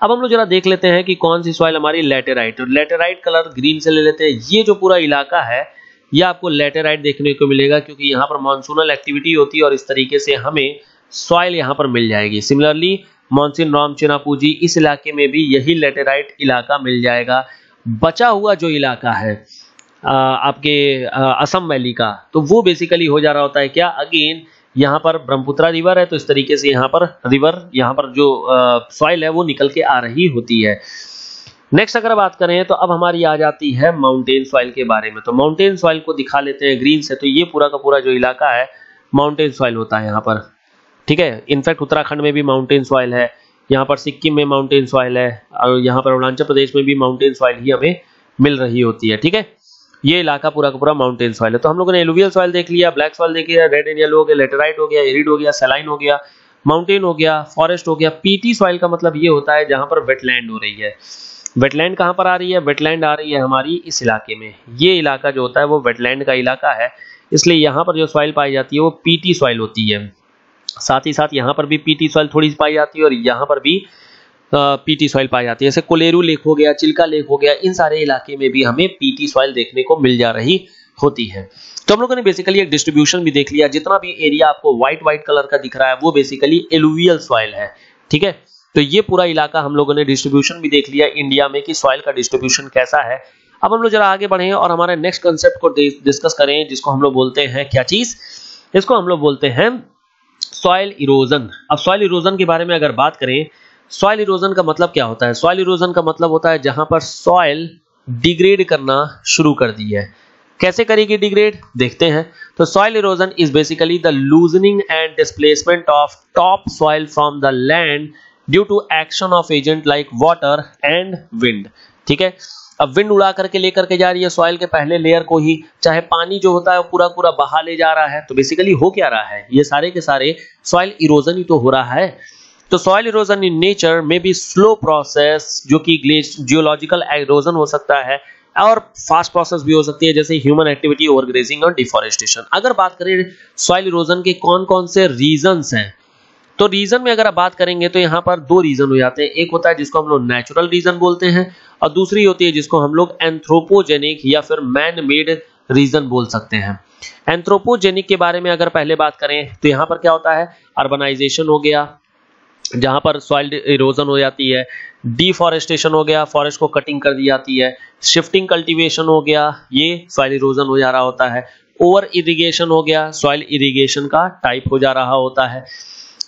अब हम लोग जरा देख लेते हैं कि कौन सी सॉइल हमारी लेटेराइट लेटेराइट कलर ग्रीन से ले लेते हैं। ये जो पूरा इलाका है, ये आपको लेटेराइट देखने को मिलेगा क्योंकि यहाँ पर मानसूनल एक्टिविटी होती है और इस तरीके से हमें सॉइल यहाँ पर मिल जाएगी। सिमिलरली मानसून राम चिनापूजी इस इलाके में भी यही लेटेराइट इलाका मिल जाएगा। बचा हुआ जो इलाका है आपके असम वैली का तो वो बेसिकली हो जा रहा होता है क्या? अगेन यहाँ पर ब्रह्मपुत्रा रिवर है तो इस तरीके से यहाँ पर रिवर, यहाँ पर जो सॉइल है वो निकल के आ रही होती है। नेक्स्ट अगर बात करें तो अब हमारी आ जाती है माउंटेन सॉइल के बारे में। तो माउंटेन सॉइल को दिखा लेते हैं ग्रीन से तो ये पूरा का पूरा जो इलाका है माउंटेन सॉइल होता है यहाँ पर। ठीक है? इनफैक्ट उत्तराखंड में भी माउंटेन सॉइल है, यहाँ पर सिक्किम में माउंटेन सॉइल है, और यहाँ पर अरुणाचल प्रदेश में भी माउंटेन सॉइल ही हमें मिल रही होती है। ठीक है? ये इलाका पूरा का पूरा माउंटेन सॉइल है। तो हम लोगों ने एलुवियल सॉइल देख लिया ब्लैक सॉइल देख लिया रेड एंड येलो हो गया लेटेराइट हो गया एरिड हो गया सेलाइन हो गया माउंटेन हो गया फॉरेस्ट हो गया। पीटी सॉइल का मतलब ये होता है जहाँ पर वेटलैंड हो रही है। वेटलैंड कहाँ पर आ रही है? वेटलैंड आ रही है हमारी इस इलाके में। ये इलाका जो होता है वो वेटलैंड का इलाका है। इसलिए यहाँ पर जो सॉइल पाई जाती है वो पीटी सॉइल होती है। साथ ही साथ यहाँ पर भी पीटी सॉइल थोड़ी सी पाई जाती है और यहाँ पर भी पीटी सॉइल पाई जाती है। जैसे कोलेरू लेक हो गया, चिल्का लेक हो गया, इन सारे इलाके में भी हमें पीटी सॉइल देखने को मिल जा रही होती है। तो हम लोगों ने बेसिकली एक डिस्ट्रीब्यूशन भी देख लिया। जितना भी एरिया आपको व्हाइट व्हाइट कलर का दिख रहा है, वो बेसिकली एलुवियल सॉइल है। ठीक है? तो ये पूरा इलाका हम लोगों ने डिस्ट्रीब्यूशन भी देख लिया इंडिया में कि सॉइल का डिस्ट्रीब्यूशन कैसा है। अब हम लोग जरा आगे बढ़े और हमारे नेक्स्ट कंसेप्ट को डिस्कस करें, जिसको हम लोग बोलते हैं क्या चीज़? इसको हम लोग बोलते हैं सॉइल इरोजन अब सॉइल इरोजन के बारे में अगर बात करें सॉइल इरोजन का मतलब क्या होता है? सॉइल इरोजन का मतलब होता है जहाँ पर सॉइल डिग्रेड करना शुरू कर दी है। कैसे करेगी डिग्रेड देखते हैं। तो soil erosion is basically the loosening and displacement of top soil from the land due to action of agent like water and wind ठीक है? अब विंड उड़ा करके लेकर के जा रही है सॉइल के पहले लेयर को ही। चाहे पानी जो होता है पूरा पूरा बहा ले जा रहा है। तो बेसिकली हो क्या रहा है? ये सारे के सारे सॉइल इरोजन ही तो हो रहा है। तो सॉइल इरोजन इन नेचर में भी स्लो प्रोसेस जो कि जियोलॉजिकल इरोजन हो सकता है, और फास्ट प्रोसेस भी हो सकती है, जैसे ह्यूमन एक्टिविटी ओवरग्रेजिंग और डिफॉरेस्टेशन अगर बात करें सॉइल इरोजन के कौन कौन से रीजंस हैं तो रीजन में अगर आप बात करेंगे तो यहाँ पर दो रीजन हो जाते हैं। एक होता है जिसको हम लोग नेचुरल रीजन बोलते हैं, और दूसरी होती है जिसको हम लोग एंथ्रोपोजेनिक या फिर मैन मेड रीजन बोल सकते हैं। एंथ्रोपोजेनिक के बारे में अगर पहले बात करें तो यहाँ पर क्या होता है? अर्बनाइजेशन हो गया जहाँ पर सॉइल इरोजन हो जाती है डिफॉरेस्टेशन हो गया फॉरेस्ट को कटिंग कर दी जाती है शिफ्टिंग कल्टीवेशन हो गया, ये सॉइल इरोजन हो जा रहा होता है ओवर इरिगेशन हो गया सॉइल इरिगेशन का टाइप हो जा रहा होता है।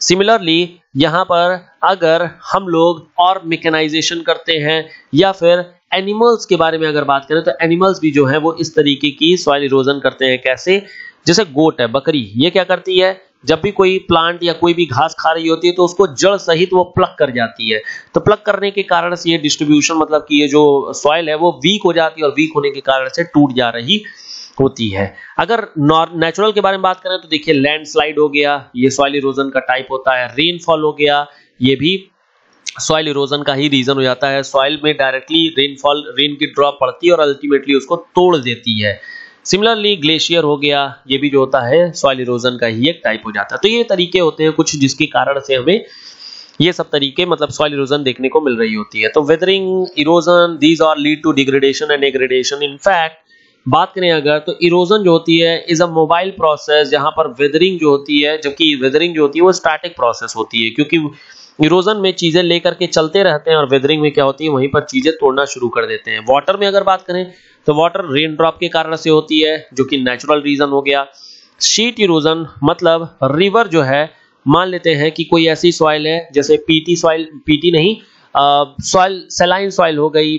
सिमिलरली यहाँ पर अगर हम लोग और मेकेनाइजेशन करते हैं, या फिर एनिमल्स के बारे में अगर बात करें तो एनिमल्स भी जो है, वो इस तरीके की सॉइल इरोजन करते हैं। कैसे? जैसे गोट है, बकरी, ये क्या करती है? जब भी कोई प्लांट या कोई भी घास खा रही होती है तो उसको जड़ सहित वो प्लग कर जाती है। तो प्लक करने के कारण से ये डिस्ट्रीब्यूशन मतलब कि ये जो सॉइल है, वो वीक हो जाती है और वीक होने के कारण से टूट जा रही होती है। अगर नेचुरल के बारे में बात करें तो देखिए लैंडस्लाइड हो गया, ये सॉइल इरोजन का टाइप होता है। रेनफॉल हो गया, ये भी सॉइल इरोजन का ही रीजन हो जाता है। सॉइल में डायरेक्टली रेनफॉल रेन की ड्रॉप पड़ती है और अल्टीमेटली उसको तोड़ देती है। सिमिलरली ग्लेशियर हो गया, ये भी जो होता है सॉइल इरोजन का ही एक टाइप हो जाता है। तो ये तरीके होते हैं कुछ जिसके कारण से हमें ये सब तरीके मतलब सॉइल इरोजन देखने को मिल रही होती है। तो weathering erosion these are lead to degradation and aggradation in fact बात करें अगर तो इरोजन जो होती है इज़ अ मोबाइल प्रोसेस जहाँ पर वेदरिंग जो होती है, जबकि वेदरिंग जो होती है, वो स्टैटिक प्रोसेस होती है, क्योंकि इरोजन में चीज़ें लेकर के चलते रहते हैं और वेदरिंग में क्या होती है, वहीं पर चीज़ें तोड़ना शुरू कर देते हैं। वाटर में अगर बात करें तो वाटर रेन ड्रॉप के कारण से होती है, जो कि नेचुरल रीजन हो गया। शीट इरोजन मतलब रिवर जो है, मान लेते हैं कि कोई ऐसी सॉइल है, जैसे पीटी सॉइल पीटी नहीं सॉइल सेलाइन सॉइल हो गई,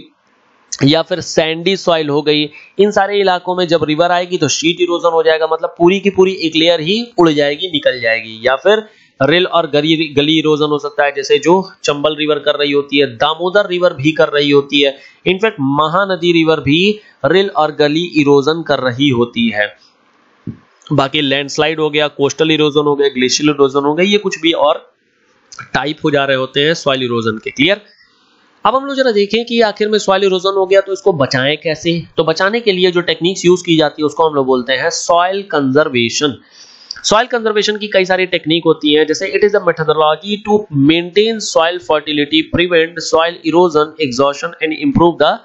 या फिर सैंडी सॉइल हो गई। इन सारे इलाकों में जब रिवर आएगी तो शीट इरोजन हो जाएगा मतलब पूरी की पूरी एक लेयर ही उड़ जाएगी, निकल जाएगी। या फिर रेल और गली गली इरोजन हो सकता है, जैसे जो चंबल रिवर कर रही होती है, दामोदर रिवर भी कर रही होती है। इनफैक्ट महानदी रिवर भी रेल और गली इरोजन कर रही होती है। बाकी लैंडस्लाइड हो गया, कोस्टल इरोजन हो गया ग्लेशियल इरोजन हो गया, ये कुछ भी और टाइप हो जा रहे होते हैं सॉइल इरोजन के। क्लियर? अब हम लोग जरा देखें कि आखिर में सॉइल इरोजन हो गया तो इसको बचाएँ कैसे? तो बचाने के लिए जो टेक्निक्स यूज़ की जाती है, उसको हम लोग बोलते हैं सॉइल कंजर्वेशन। सॉइल कंजर्वेशन की कई सारी टेक्निक होती है, जैसे it is a methodology to maintain soil fertility prevent soil erosion exhaustion and improve the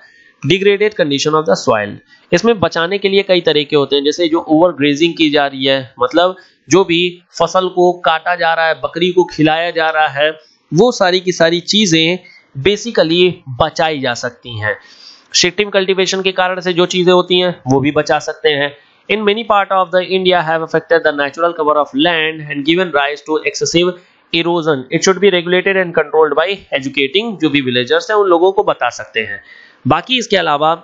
degraded condition of the soil इसमें बचाने के लिए कई तरीके होते हैं, जैसे जो ओवर ग्रेजिंग की जा रही है मतलब जो भी फ़सल को काटा जा रहा है, बकरी को खिलाया जा रहा है, वो सारी की सारी चीज़ें बेसिकली बचाई जा सकती हैं। शिफ्टिंग कल्टीवेशन के कारण से जो चीज़ें होती हैं, वो भी बचा सकते हैं। In many part of the India have affected the natural cover of land and given rise to excessive erosion. It should be regulated and controlled by educating जो भी villagers हैं उन लोगों को बता सकते हैं बाकी इसके अलावा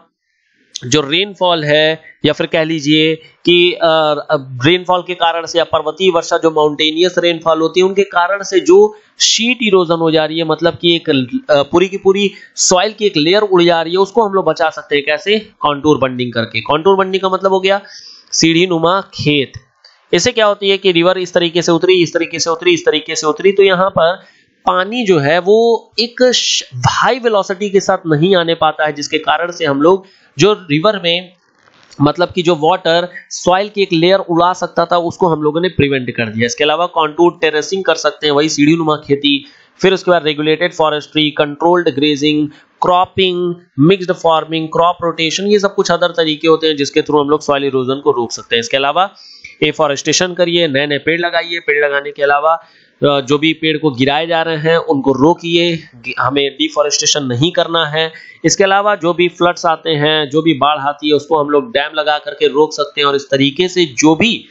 जो रेनफॉल है, या फिर कह लीजिए कि रेनफॉल के कारण से या पर्वतीय वर्षा, जो माउंटेनियस रेनफॉल होती है, उनके कारण से जो शीट इरोजन हो जा रही है मतलब कि एक पूरी की पूरी सॉइल की एक लेयर उड़ जा रही है, उसको हम लोग बचा सकते हैं कैसे? कॉन्टूर बंडिंग करके। कॉन्टूर बंडिंग का मतलब हो गया सीढ़ी नुमा खेत। इससे क्या होती है कि रिवर इस तरीके से उतरी, इस तरीके से उतरी, इस तरीके से उतरी तो यहाँ पर पानी जो है, वो एक हाई वेलोसिटी के साथ नहीं आने पाता है, जिसके कारण से हम लोग जो रिवर में मतलब कि जो वाटर सॉइल की एक लेयर उड़ा सकता था, उसको हम लोगों ने प्रिवेंट कर दिया। इसके अलावा कॉन्टूर टेरेसिंग कर सकते हैं, वही सीढ़ी नुमा खेती, फिर उसके बाद regulated forestry controlled grazing cropping mixed farming crop rotation ये सब कुछ अदर तरीके होते हैं जिसके थ्रू हम लोग सॉइल इरोजन को रोक सकते हैं। इसके अलावा एफॉरेस्टेशन करिए नए नए पेड़ लगाइए। पेड़ लगाने के अलावा जो भी पेड़ को गिराए जा रहे हैं, उनको रोकिए हमें डिफॉरेस्टेशन नहीं करना है। इसके अलावा जो भी फ्लड्स आते हैं, जो भी बाढ़ आती है, उसको हम लोग डैम लगा करके रोक सकते हैं और इस तरीके से जो भी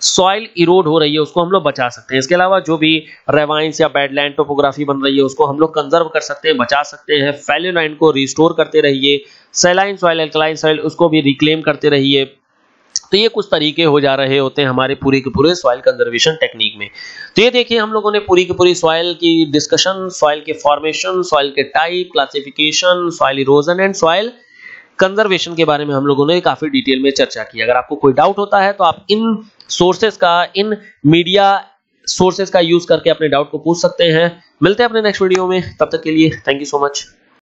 सॉइल इरोड हो रही है, उसको हम लोग बचा सकते हैं। इसके अलावा जो भी रेवाइंस या बैडलैंड टोपोग्राफी बन रही है, उसको हम लोग कंजर्व कर सकते हैं, बचा सकते हैं। फैल्यूलैंड को रिस्टोर करते रहिए। सेलाइन सॉइल एल्कलाइन सॉइल उसको भी रिक्लेम करते रहिए। तो ये कुछ तरीके हो जा रहे होते हैं हमारे पूरे के पूरे सॉइल कंजर्वेशन टेक्निक में। तो ये देखिए, हम लोगों ने पूरी की पूरी सॉइल की डिस्कशन सॉइल के फॉर्मेशन सॉइल के type classification soil erosion and soil conservation के बारे में हम लोगों ने काफ़ी डिटेल में चर्चा की। अगर आपको कोई डाउट होता है तो आप इन सोर्सेस का, इन मीडिया सोर्सेस का यूज़ करके अपने डाउट को पूछ सकते हैं। मिलते हैं अपने नेक्स्ट वीडियो में। तब तक के लिए थैंक यू सो मच